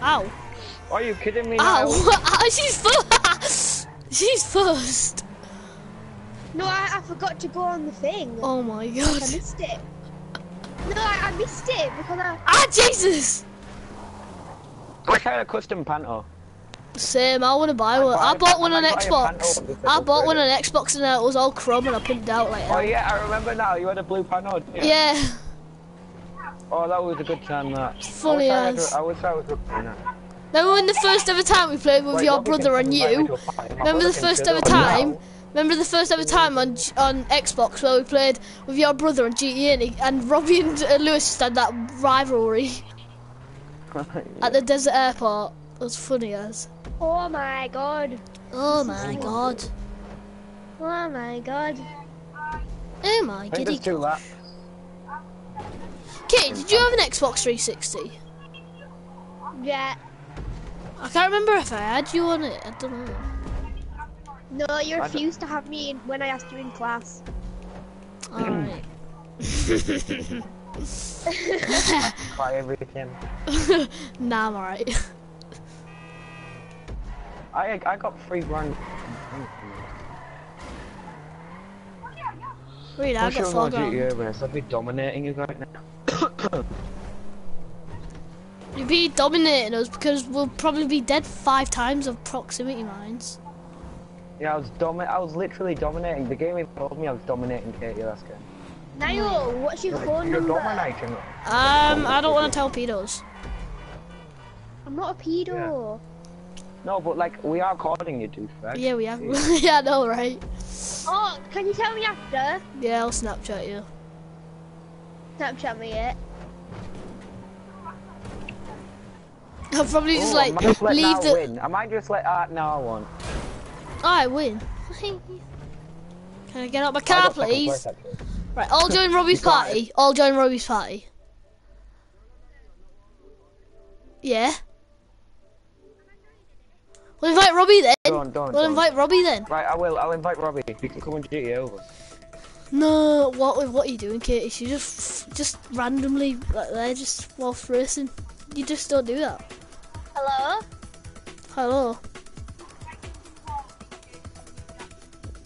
Speaker 1: Ow.
Speaker 3: Are you kidding me? Niall?
Speaker 1: Ow. [LAUGHS] Ow, she's first. [LAUGHS] she's first.
Speaker 2: No, I, I forgot to go on the thing.
Speaker 1: Oh my god.
Speaker 2: I missed it. No, I, I missed it because I.
Speaker 1: Ah, Jesus.
Speaker 3: I had a custom panto.
Speaker 1: Same, I want to buy one. I bought one on
Speaker 3: might buy a
Speaker 1: Xbox.
Speaker 3: Panto with the
Speaker 1: I bought one on. Xbox and it was all crumb and I pinned out like
Speaker 3: Oh yeah, I remember now. You had a blue panto. didn't?
Speaker 1: Yeah.
Speaker 3: Oh, that was a good time. That.
Speaker 1: Funny
Speaker 3: I wish
Speaker 1: as.
Speaker 3: I, wish I was recording that.
Speaker 1: Remember when the first ever time we played with
Speaker 3: Wait,
Speaker 1: your brother and you?
Speaker 3: to a party. My
Speaker 1: Remember the first ever time?
Speaker 3: now.
Speaker 1: Remember the first ever time on on Xbox where we played with your brother and GTA and, he- and Robbie and uh, Lewis just had that rivalry at the desert airport. It was funny as.
Speaker 2: Oh my god.
Speaker 1: Oh my god.
Speaker 2: Oh my god.
Speaker 1: Oh my
Speaker 3: I think
Speaker 1: giddy.
Speaker 3: there's two left.
Speaker 1: Kate, did you have an Xbox 360?
Speaker 2: Yeah.
Speaker 1: I can't remember if I had you on it. I don't know.
Speaker 2: No, you refused to have me when I asked you in class.
Speaker 1: Alright. [LAUGHS] [LAUGHS]
Speaker 3: Buy everything. [LAUGHS]
Speaker 1: nah, I'm alright.
Speaker 3: I I got three grand.
Speaker 1: Really, I
Speaker 3: I should
Speaker 1: got
Speaker 3: have
Speaker 1: four
Speaker 3: gone
Speaker 1: grand.
Speaker 3: GTA race. I'd be dominating you right now.
Speaker 1: You'd be dominating us because we'll probably be dead five times of proximity mines.
Speaker 3: Yeah, I was domi- I was literally dominating. The game even told me I was dominating Katy last game.
Speaker 2: Niall, what's your phone
Speaker 3: You're
Speaker 2: number?
Speaker 3: dominating.
Speaker 1: Um, I don't want to tell pedos.
Speaker 2: I'm not a pedo.
Speaker 3: No, but like we are recording you, douchebag.
Speaker 1: Yeah, we are. [LAUGHS] yeah, I know, right?
Speaker 2: Oh, can you tell me after?
Speaker 1: Yeah, I'll Snapchat you.
Speaker 2: Snapchat me it. [LAUGHS]
Speaker 1: I'll probably just
Speaker 3: Ooh,
Speaker 1: like
Speaker 3: I might let
Speaker 1: leave
Speaker 3: now
Speaker 1: the.
Speaker 3: win. I might just let Art now won.
Speaker 1: Oh, I win. [LAUGHS] Can I get out my car, please?
Speaker 3: place, actually.
Speaker 1: Right, I'll join Robbie's
Speaker 3: You got it.
Speaker 1: party. I'll join Robbie's party. Yeah. We'll invite Robbie then.
Speaker 3: Don't, don't,
Speaker 1: we'll
Speaker 3: don't.
Speaker 1: invite Robbie then.
Speaker 3: Right, I will. I'll invite Robbie. You can come and GTA over.
Speaker 1: No, what what are you doing, Katy? You just just randomly like they're just whilst racing. You just don't do that.
Speaker 2: Hello?
Speaker 1: Hello.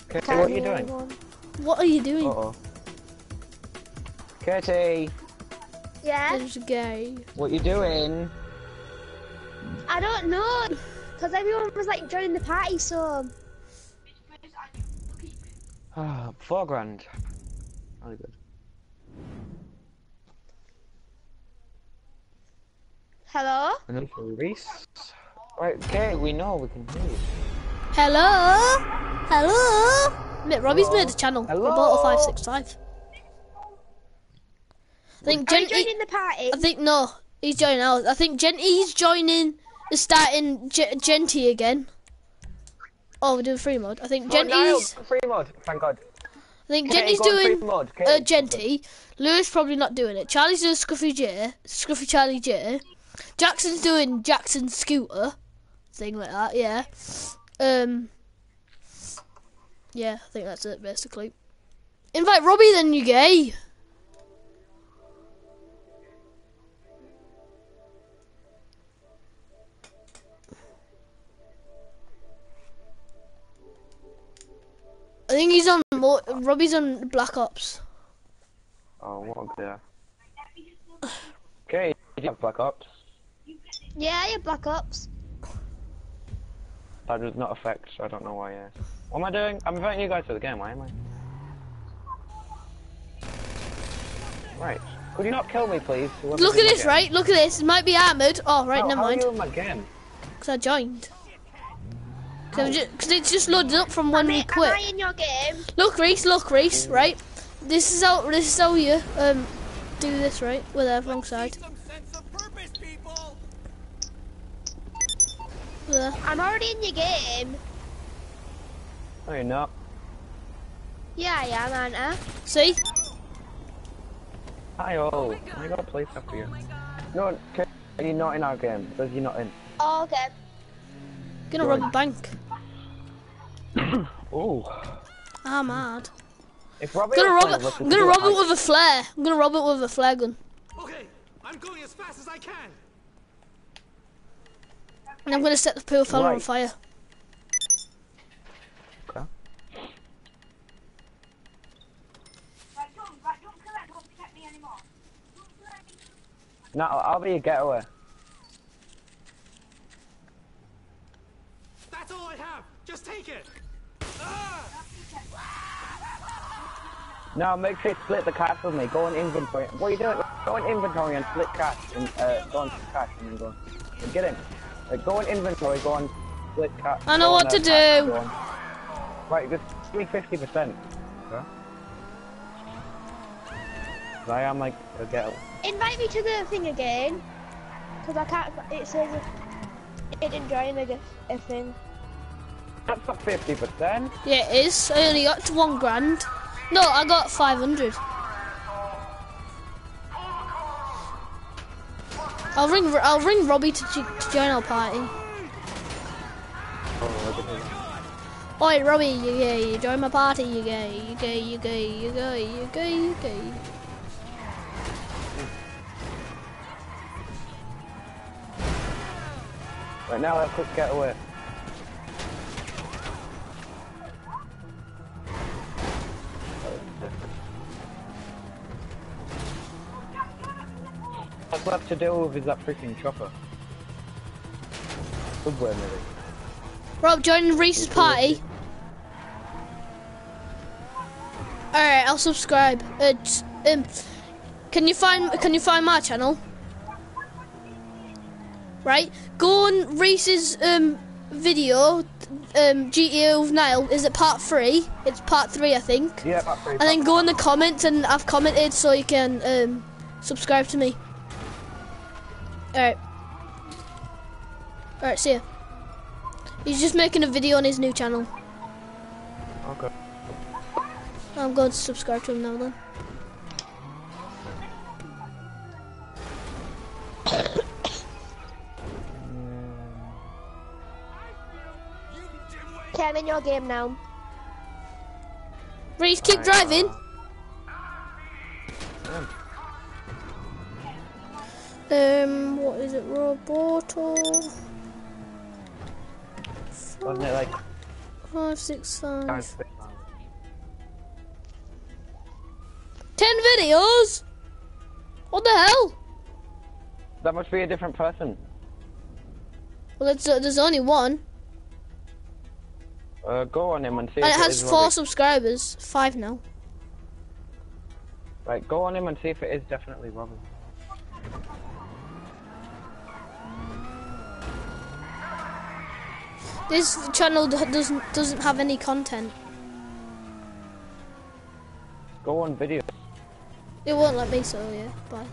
Speaker 3: Katy, what are you doing?
Speaker 1: What are you doing?
Speaker 3: Uh oh. Katy,
Speaker 2: Yeah?
Speaker 1: There's a gay.
Speaker 3: what you doing?
Speaker 2: I don't know. Because everyone was like joining the party, so.
Speaker 3: Ah, four grand. Really good.
Speaker 2: Hello?
Speaker 3: And then Reece. Right, okay, we know we can hear you.
Speaker 1: Hello. Hello. Mate, Robbie's made a channel.
Speaker 3: Hello?
Speaker 1: Roboto five six five. I think
Speaker 2: Are you
Speaker 1: Genty.
Speaker 2: joining the party?
Speaker 1: I think no, he's joining out. I think Genty's joining. Is starting G- Genty again. Oh, we're doing free mode. I think
Speaker 3: Oh, Niall,
Speaker 1: Genty's.
Speaker 3: free mode. Thank God.
Speaker 1: I think
Speaker 3: Katy,
Speaker 1: Genty's
Speaker 3: go on free
Speaker 1: doing
Speaker 3: mode.
Speaker 1: uh,
Speaker 3: Katy.
Speaker 1: Genty. Lewis probably not doing it. Charlie's doing Scruffy J. Scruffy Charlie J. Jackson's doing Jackson Scooter. Thing like that, yeah. Um. Yeah, I think that's it basically. Invite Robbie then, you gay. I think he's on. Mo- Robbie's on Black Ops.
Speaker 3: Oh, what a bear. [SIGHS] Okay, did you have Black Ops?
Speaker 2: Yeah, you're Black Ops.
Speaker 3: That does not affect, so I don't know why, yeah. What am I doing? I'm inviting you guys to the game, why am I? Right. Could you not kill me, please?
Speaker 1: Look at this,
Speaker 3: game?
Speaker 1: right? Look at this. It might be armored. Oh, right,
Speaker 3: How-
Speaker 1: never
Speaker 3: how
Speaker 1: mind.
Speaker 3: are you in my game?
Speaker 1: Because I joined. Because it's just loaded up from when
Speaker 2: Am
Speaker 1: we
Speaker 2: I, am
Speaker 1: quit.
Speaker 2: I in your game?
Speaker 1: Look, Reece. Look, Reece. Right. This is how. This is how you um do this, right? With the wrong side. There.
Speaker 2: I'm already in your game.
Speaker 3: No, you're not.
Speaker 2: Yeah, I am, aren't I?
Speaker 1: See?
Speaker 3: Hi, oh. I got a place after you. No, okay. Are you not in our game? It says you're not in.
Speaker 2: Oh, okay.
Speaker 1: Gonna rob a bank. [COUGHS]
Speaker 3: Oh.
Speaker 1: I'm mad.
Speaker 3: If Robbie
Speaker 1: Gonna rob it. I'm gonna
Speaker 3: do
Speaker 1: rob it with a flare. I'm gonna rob it with a flare gun.
Speaker 7: Okay, I'm going as fast as I can.
Speaker 1: And I'm gonna set the pool fella on fire.
Speaker 3: Okay. No, I'll be a getaway.
Speaker 7: That's all I have. Just take it.
Speaker 3: No, make sure you split the cash with me. Go on inventory. What are you doing? Go on inventory and split cash. And, uh, go on cash and then go on. Get in. Uh, go on inventory, go on split cash.
Speaker 1: I know what to
Speaker 3: uh,
Speaker 1: do.
Speaker 3: Right, just give me 50%. Okay? 'Cause I am like a getaway.
Speaker 2: Invite me to the thing again. Because I can't. It says it didn't join a, a thing.
Speaker 3: That's not 50%.
Speaker 1: Yeah, it is. I only got to one grand. No, I got 500. I'll ring. I'll ring Robbie to, to join our party. Oi, Robbie, you gay? You join my party? You gay? You gay? You gay? You gay? You gay? You gay?
Speaker 3: Right now, let's quick get away. What's left to deal with is that freaking chopper. Subway, maybe.
Speaker 1: Rob, join Reece's party. Alright, I'll subscribe. Uh, just, um, can you find can you find my channel? Right, go on Reece's um video, um GTA with Niall. Is it part three? It's part three, I think.
Speaker 3: Yeah, that's pretty
Speaker 1: And then go in the comments, and I've commented so you can um subscribe to me. Alright. Alright, see ya. He's just making a video on his new channel.
Speaker 3: Okay.
Speaker 1: I'm going to subscribe to him now then.
Speaker 2: Okay, I'm in your game now.
Speaker 1: Reece, keep driving. Um, what is it? Roboto.
Speaker 3: Wasn't it like
Speaker 1: Five, six, five. Ten videos? What the hell?
Speaker 3: That must be a different person.
Speaker 1: Well, it's, uh, there's only one.
Speaker 3: Uh, go on him and see
Speaker 1: And
Speaker 3: if
Speaker 1: it has four
Speaker 3: Robbie.
Speaker 1: subscribers. Five now.
Speaker 3: Right, go on him and see if it is definitely Robin.
Speaker 1: This channel doesn't doesn't have any content.
Speaker 3: Go on video.
Speaker 1: It won't let me, so yeah, bye.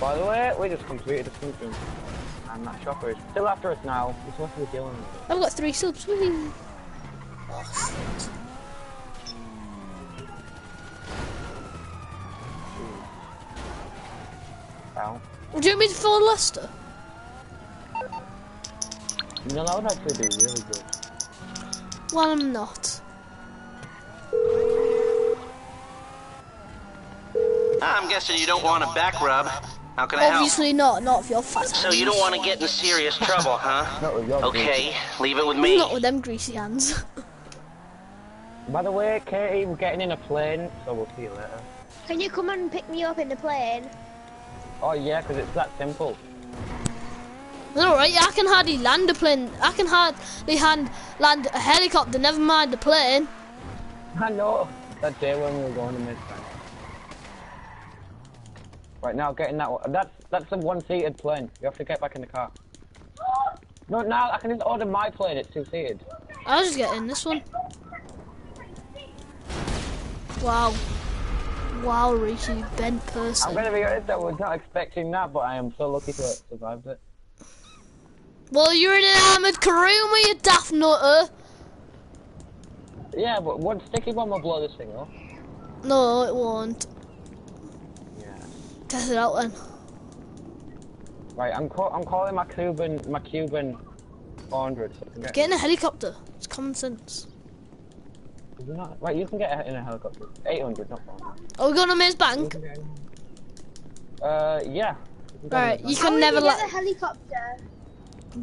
Speaker 3: By the way, we just completed a function. And that chopper is still after us now. We're supposed to be dealing with it.
Speaker 1: I've got three subs. Whee! Oh.
Speaker 3: Ow.
Speaker 1: Would you want me to follow Leicester?
Speaker 3: No, that would actually be really good.
Speaker 1: Well, I'm not.
Speaker 4: I'm guessing you don't want a back rub. How can I help?
Speaker 1: Obviously not. Not if you're fat.
Speaker 4: So you don't want to get in serious trouble, huh? [LAUGHS]
Speaker 3: Not with your
Speaker 4: Okay, leave it with me.
Speaker 1: Not with them greasy hands. [LAUGHS]
Speaker 3: By the way, Katy, we're getting in a plane, so we'll see you later.
Speaker 2: Can you come and pick me up in the plane?
Speaker 3: Oh yeah, 'cause it's that simple.
Speaker 1: Alright, I can hardly land a plane. I can hardly hand, land a helicopter, never mind the plane.
Speaker 3: I know. That day when we were going to Midtown. Right now, getting that one. That's that's a one-seated plane. You have to get back in the car. No, now I can just order my plane. It's two-seated.
Speaker 1: I'll just get in this one. Wow. Wow, you bent
Speaker 3: I'm gonna be honest. I was not expecting that, but I am so lucky to have survived it.
Speaker 1: Well, you're in an armoured Kuruma, you daft nutter.
Speaker 3: Yeah, but one sticky one will blow this thing off.
Speaker 1: No, it won't.
Speaker 3: Yeah.
Speaker 1: Test it out then.
Speaker 3: Right, I'm call I'm calling my Cuban my Cuban 400. So get.
Speaker 1: Get in a helicopter. It's common sense.
Speaker 3: Is not? Right, you can get in a helicopter. 800, not 400.
Speaker 1: Are we going to Maze
Speaker 3: You
Speaker 1: Bank?
Speaker 3: can get in. Uh, yeah. can go
Speaker 1: Right, you can never
Speaker 2: do you get
Speaker 1: let
Speaker 2: the helicopter?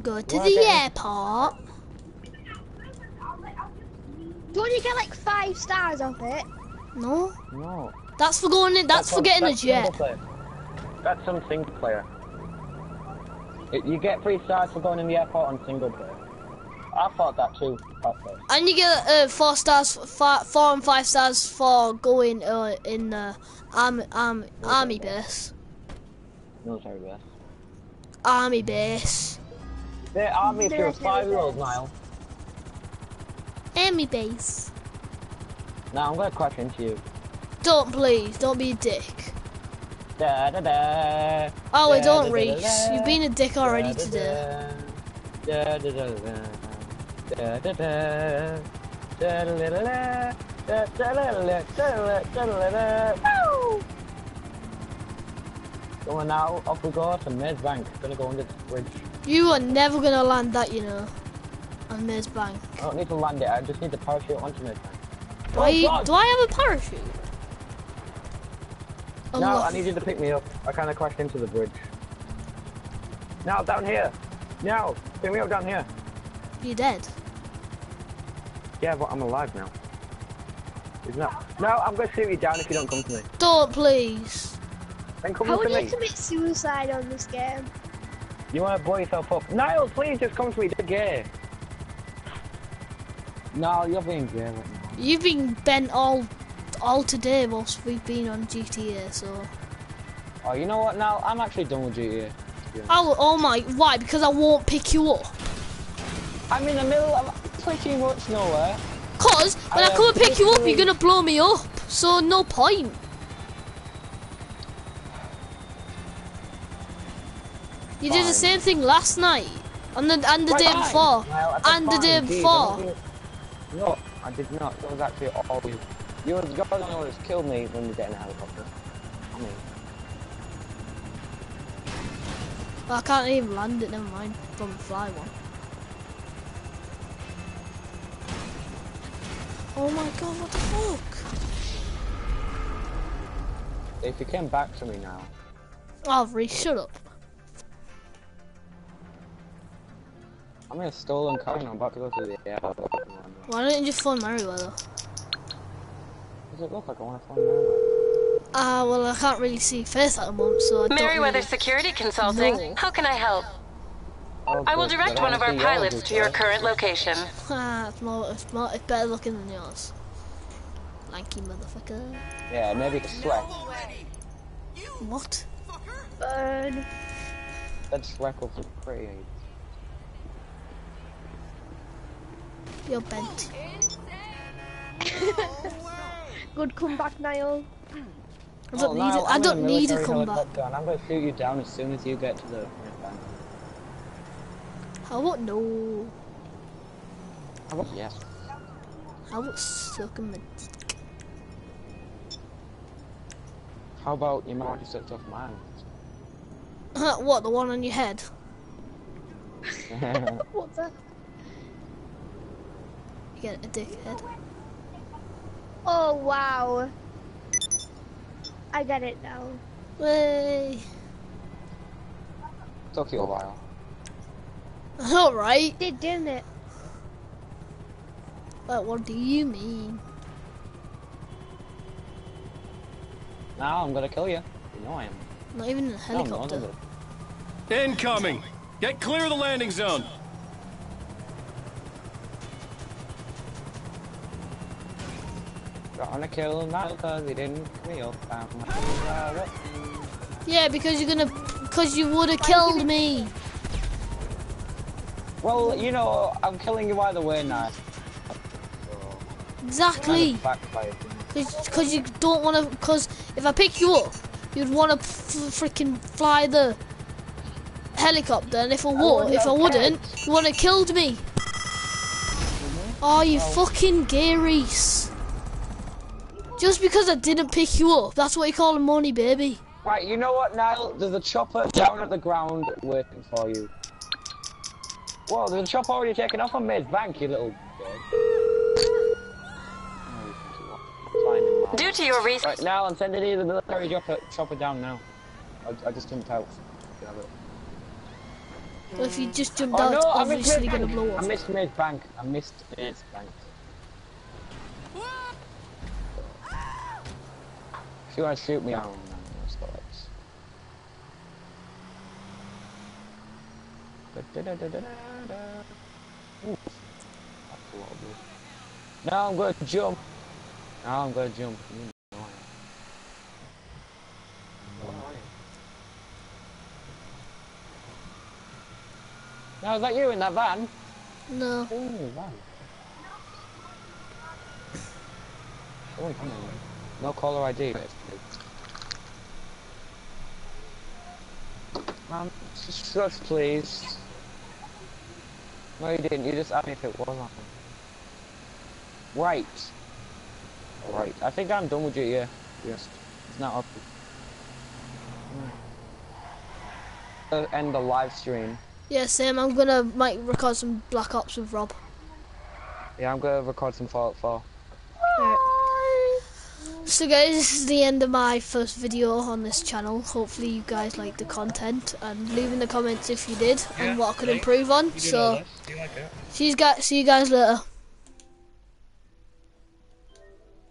Speaker 1: Go to
Speaker 3: Well,
Speaker 1: the
Speaker 3: okay.
Speaker 1: airport.
Speaker 2: Don't you get like five stars off it?
Speaker 1: No,
Speaker 3: No.
Speaker 1: that's for going in. That's, for
Speaker 3: one-
Speaker 1: getting a
Speaker 3: that's single
Speaker 1: jet.
Speaker 3: player. That's some single player. It, you get three stars for going in the airport on single player. I thought that too. at.
Speaker 1: And you get uh, four stars, four, four and five stars for going uh, in the army, army, army base.
Speaker 3: Military base.
Speaker 1: Army base.
Speaker 3: The army if you're a five-year-old,
Speaker 2: base.
Speaker 3: Niall.
Speaker 1: Army base.
Speaker 3: Now I'm gonna crash into you.
Speaker 1: Don't please, don't be a dick.
Speaker 3: Da da da.
Speaker 1: Oh, wait,
Speaker 3: da,
Speaker 1: don't,
Speaker 3: da, da,
Speaker 1: Reece.
Speaker 3: da,
Speaker 1: You've been a dick already
Speaker 3: da, da,
Speaker 1: today.
Speaker 3: Da da da da. Da da da. Da da da da. Da, da, da, da, da, da, da, da, Woo! Going now, off we go to Maze Bank. Gonna go under the bridge.
Speaker 1: You are never gonna land that, you know. On Maze Bank.
Speaker 3: I don't need to land it, I just need the parachute onto Maze Bank.
Speaker 1: Do I,
Speaker 3: oh,
Speaker 1: do I have a parachute?
Speaker 3: No, I need you to pick me up. I kinda crashed into the bridge. Now, down here. Now, pick me up down here.
Speaker 1: You're dead.
Speaker 3: Yeah, but I'm alive now. Isn't that? No, I'm gonna shoot you down if you don't come to me.
Speaker 1: Don't please.
Speaker 3: Then come
Speaker 2: How
Speaker 3: to
Speaker 2: would you
Speaker 3: me.
Speaker 2: commit suicide on this game?
Speaker 3: You wanna blow yourself up? Niall, please just come to me. You're gay. No, you're being gay right now.
Speaker 1: You've been bent all all today whilst we've been on GTA, so.
Speaker 3: Oh, you know what? Now I'm actually done with GTA.
Speaker 1: Oh, oh my, why? Because I won't pick you up.
Speaker 3: I'm in the middle of pretty much nowhere.
Speaker 1: Cause when I,
Speaker 3: I
Speaker 1: come and pick you up, you're gonna blow me up. So no point. You did the same thing last night, and the and the
Speaker 3: Right,
Speaker 1: day
Speaker 3: fine.
Speaker 1: before,
Speaker 3: said
Speaker 1: and the
Speaker 3: fine,
Speaker 1: day
Speaker 3: geez, I
Speaker 1: before.
Speaker 3: No, I did not. That was actually all you. You was God knows killed me when you get in a helicopter. I mean,
Speaker 1: I can't even land it. Never mind. From the fly one. Oh my god! What the fuck?
Speaker 3: if you came back to me now,
Speaker 1: Reece, shut up.
Speaker 3: I'm in a stolen car and I'm about to go to the airport.
Speaker 1: Why don't you just phone Merryweather?
Speaker 3: Does it look like I want to find Mary?
Speaker 1: Ah, well, I can't really see Faith at the moment, so I don't
Speaker 8: Merryweather
Speaker 1: really...
Speaker 8: Security Consulting.
Speaker 1: No.
Speaker 8: How can I help?
Speaker 3: Oh,
Speaker 8: I will direct one of our
Speaker 3: wanna see yours
Speaker 8: pilots to your current location. [LAUGHS]
Speaker 1: Ah, it's more, it's more, it's better looking than yours. Lanky motherfucker.
Speaker 3: Yeah, maybe sweat.
Speaker 1: What?
Speaker 2: Burn.
Speaker 3: That sweat was pretty.
Speaker 1: You're bent. [LAUGHS]
Speaker 2: Good comeback, Niall.
Speaker 1: I don't
Speaker 3: Oh,
Speaker 1: need
Speaker 3: Niall,
Speaker 1: it. I don't
Speaker 3: a
Speaker 1: need a
Speaker 3: military
Speaker 1: comeback.
Speaker 3: helicopter I'm gonna shoot you down as soon as you get to the front bank.
Speaker 1: How about no?
Speaker 3: How about yes?
Speaker 1: How about sucking my dick?
Speaker 3: How about you might already sucked off mine? [LAUGHS]
Speaker 1: what, the one on your head? [LAUGHS]
Speaker 2: What's that?
Speaker 1: You get a dickhead.
Speaker 2: Oh, wow. I get it now.
Speaker 1: Way.
Speaker 3: Took you a while.
Speaker 1: Alright.
Speaker 2: Did, didn't it?
Speaker 1: But what do you mean?
Speaker 3: Now I'm gonna kill you. You know I am.
Speaker 1: Not even in a
Speaker 3: No, I'm
Speaker 1: helicopter.
Speaker 3: not.
Speaker 7: Incoming! Get clear of the landing zone!
Speaker 3: Gonna kill him now because he didn't kill me up. I'm "Uh,
Speaker 1: yeah, because you're gonna... Because you would have killed me.
Speaker 3: Well, you know, I'm killing you either way now.
Speaker 1: Exactly. Because you don't want to. Because if I pick you up, you'd want to freaking fly the helicopter, and if I would,
Speaker 3: wouldn't
Speaker 1: if I wouldn't, you would have killed me. Oh, you fucking gay Reece. Just because I didn't pick you up, that's what you call a money, baby.
Speaker 3: Right, you know what, Niall? There's a chopper down at the ground waiting for you. Whoa, there's a chopper already taken off on Maze Bank, you little. Fine,
Speaker 8: Due to your research.
Speaker 3: Right, now I'm sending you the military chopper, chopper down now. I, I just jumped out. You have it.
Speaker 1: So if you just jumped
Speaker 3: Oh
Speaker 1: out,
Speaker 3: no,
Speaker 1: it's
Speaker 3: I missed
Speaker 1: obviously gonna
Speaker 3: Bank.
Speaker 1: blow
Speaker 3: I missed Maze Bank. I missed Maze If you want to shoot me, I'll that's the lights. Ooh, that's a lot of blood. Now I'm gonna jump. Now I'm gonna jump. You know Now is that you in that van?
Speaker 1: No.
Speaker 3: Ooh, van. Oh, come on. No caller ID. Um, just shush, please. No, you didn't. You just asked me if it was on. Right. Right, I think I'm done with GTA. Yes. It's not up. Uh, end the live stream.
Speaker 1: Yeah, Sam, I'm gonna might record some Black Ops with Rob.
Speaker 3: Yeah, I'm gonna record some Fallout 4.
Speaker 1: So guys, this is the end of my first video on this channel. Hopefully you guys liked the content and leave in the comments if you did and what I could improve on. So see you guys see you guys later.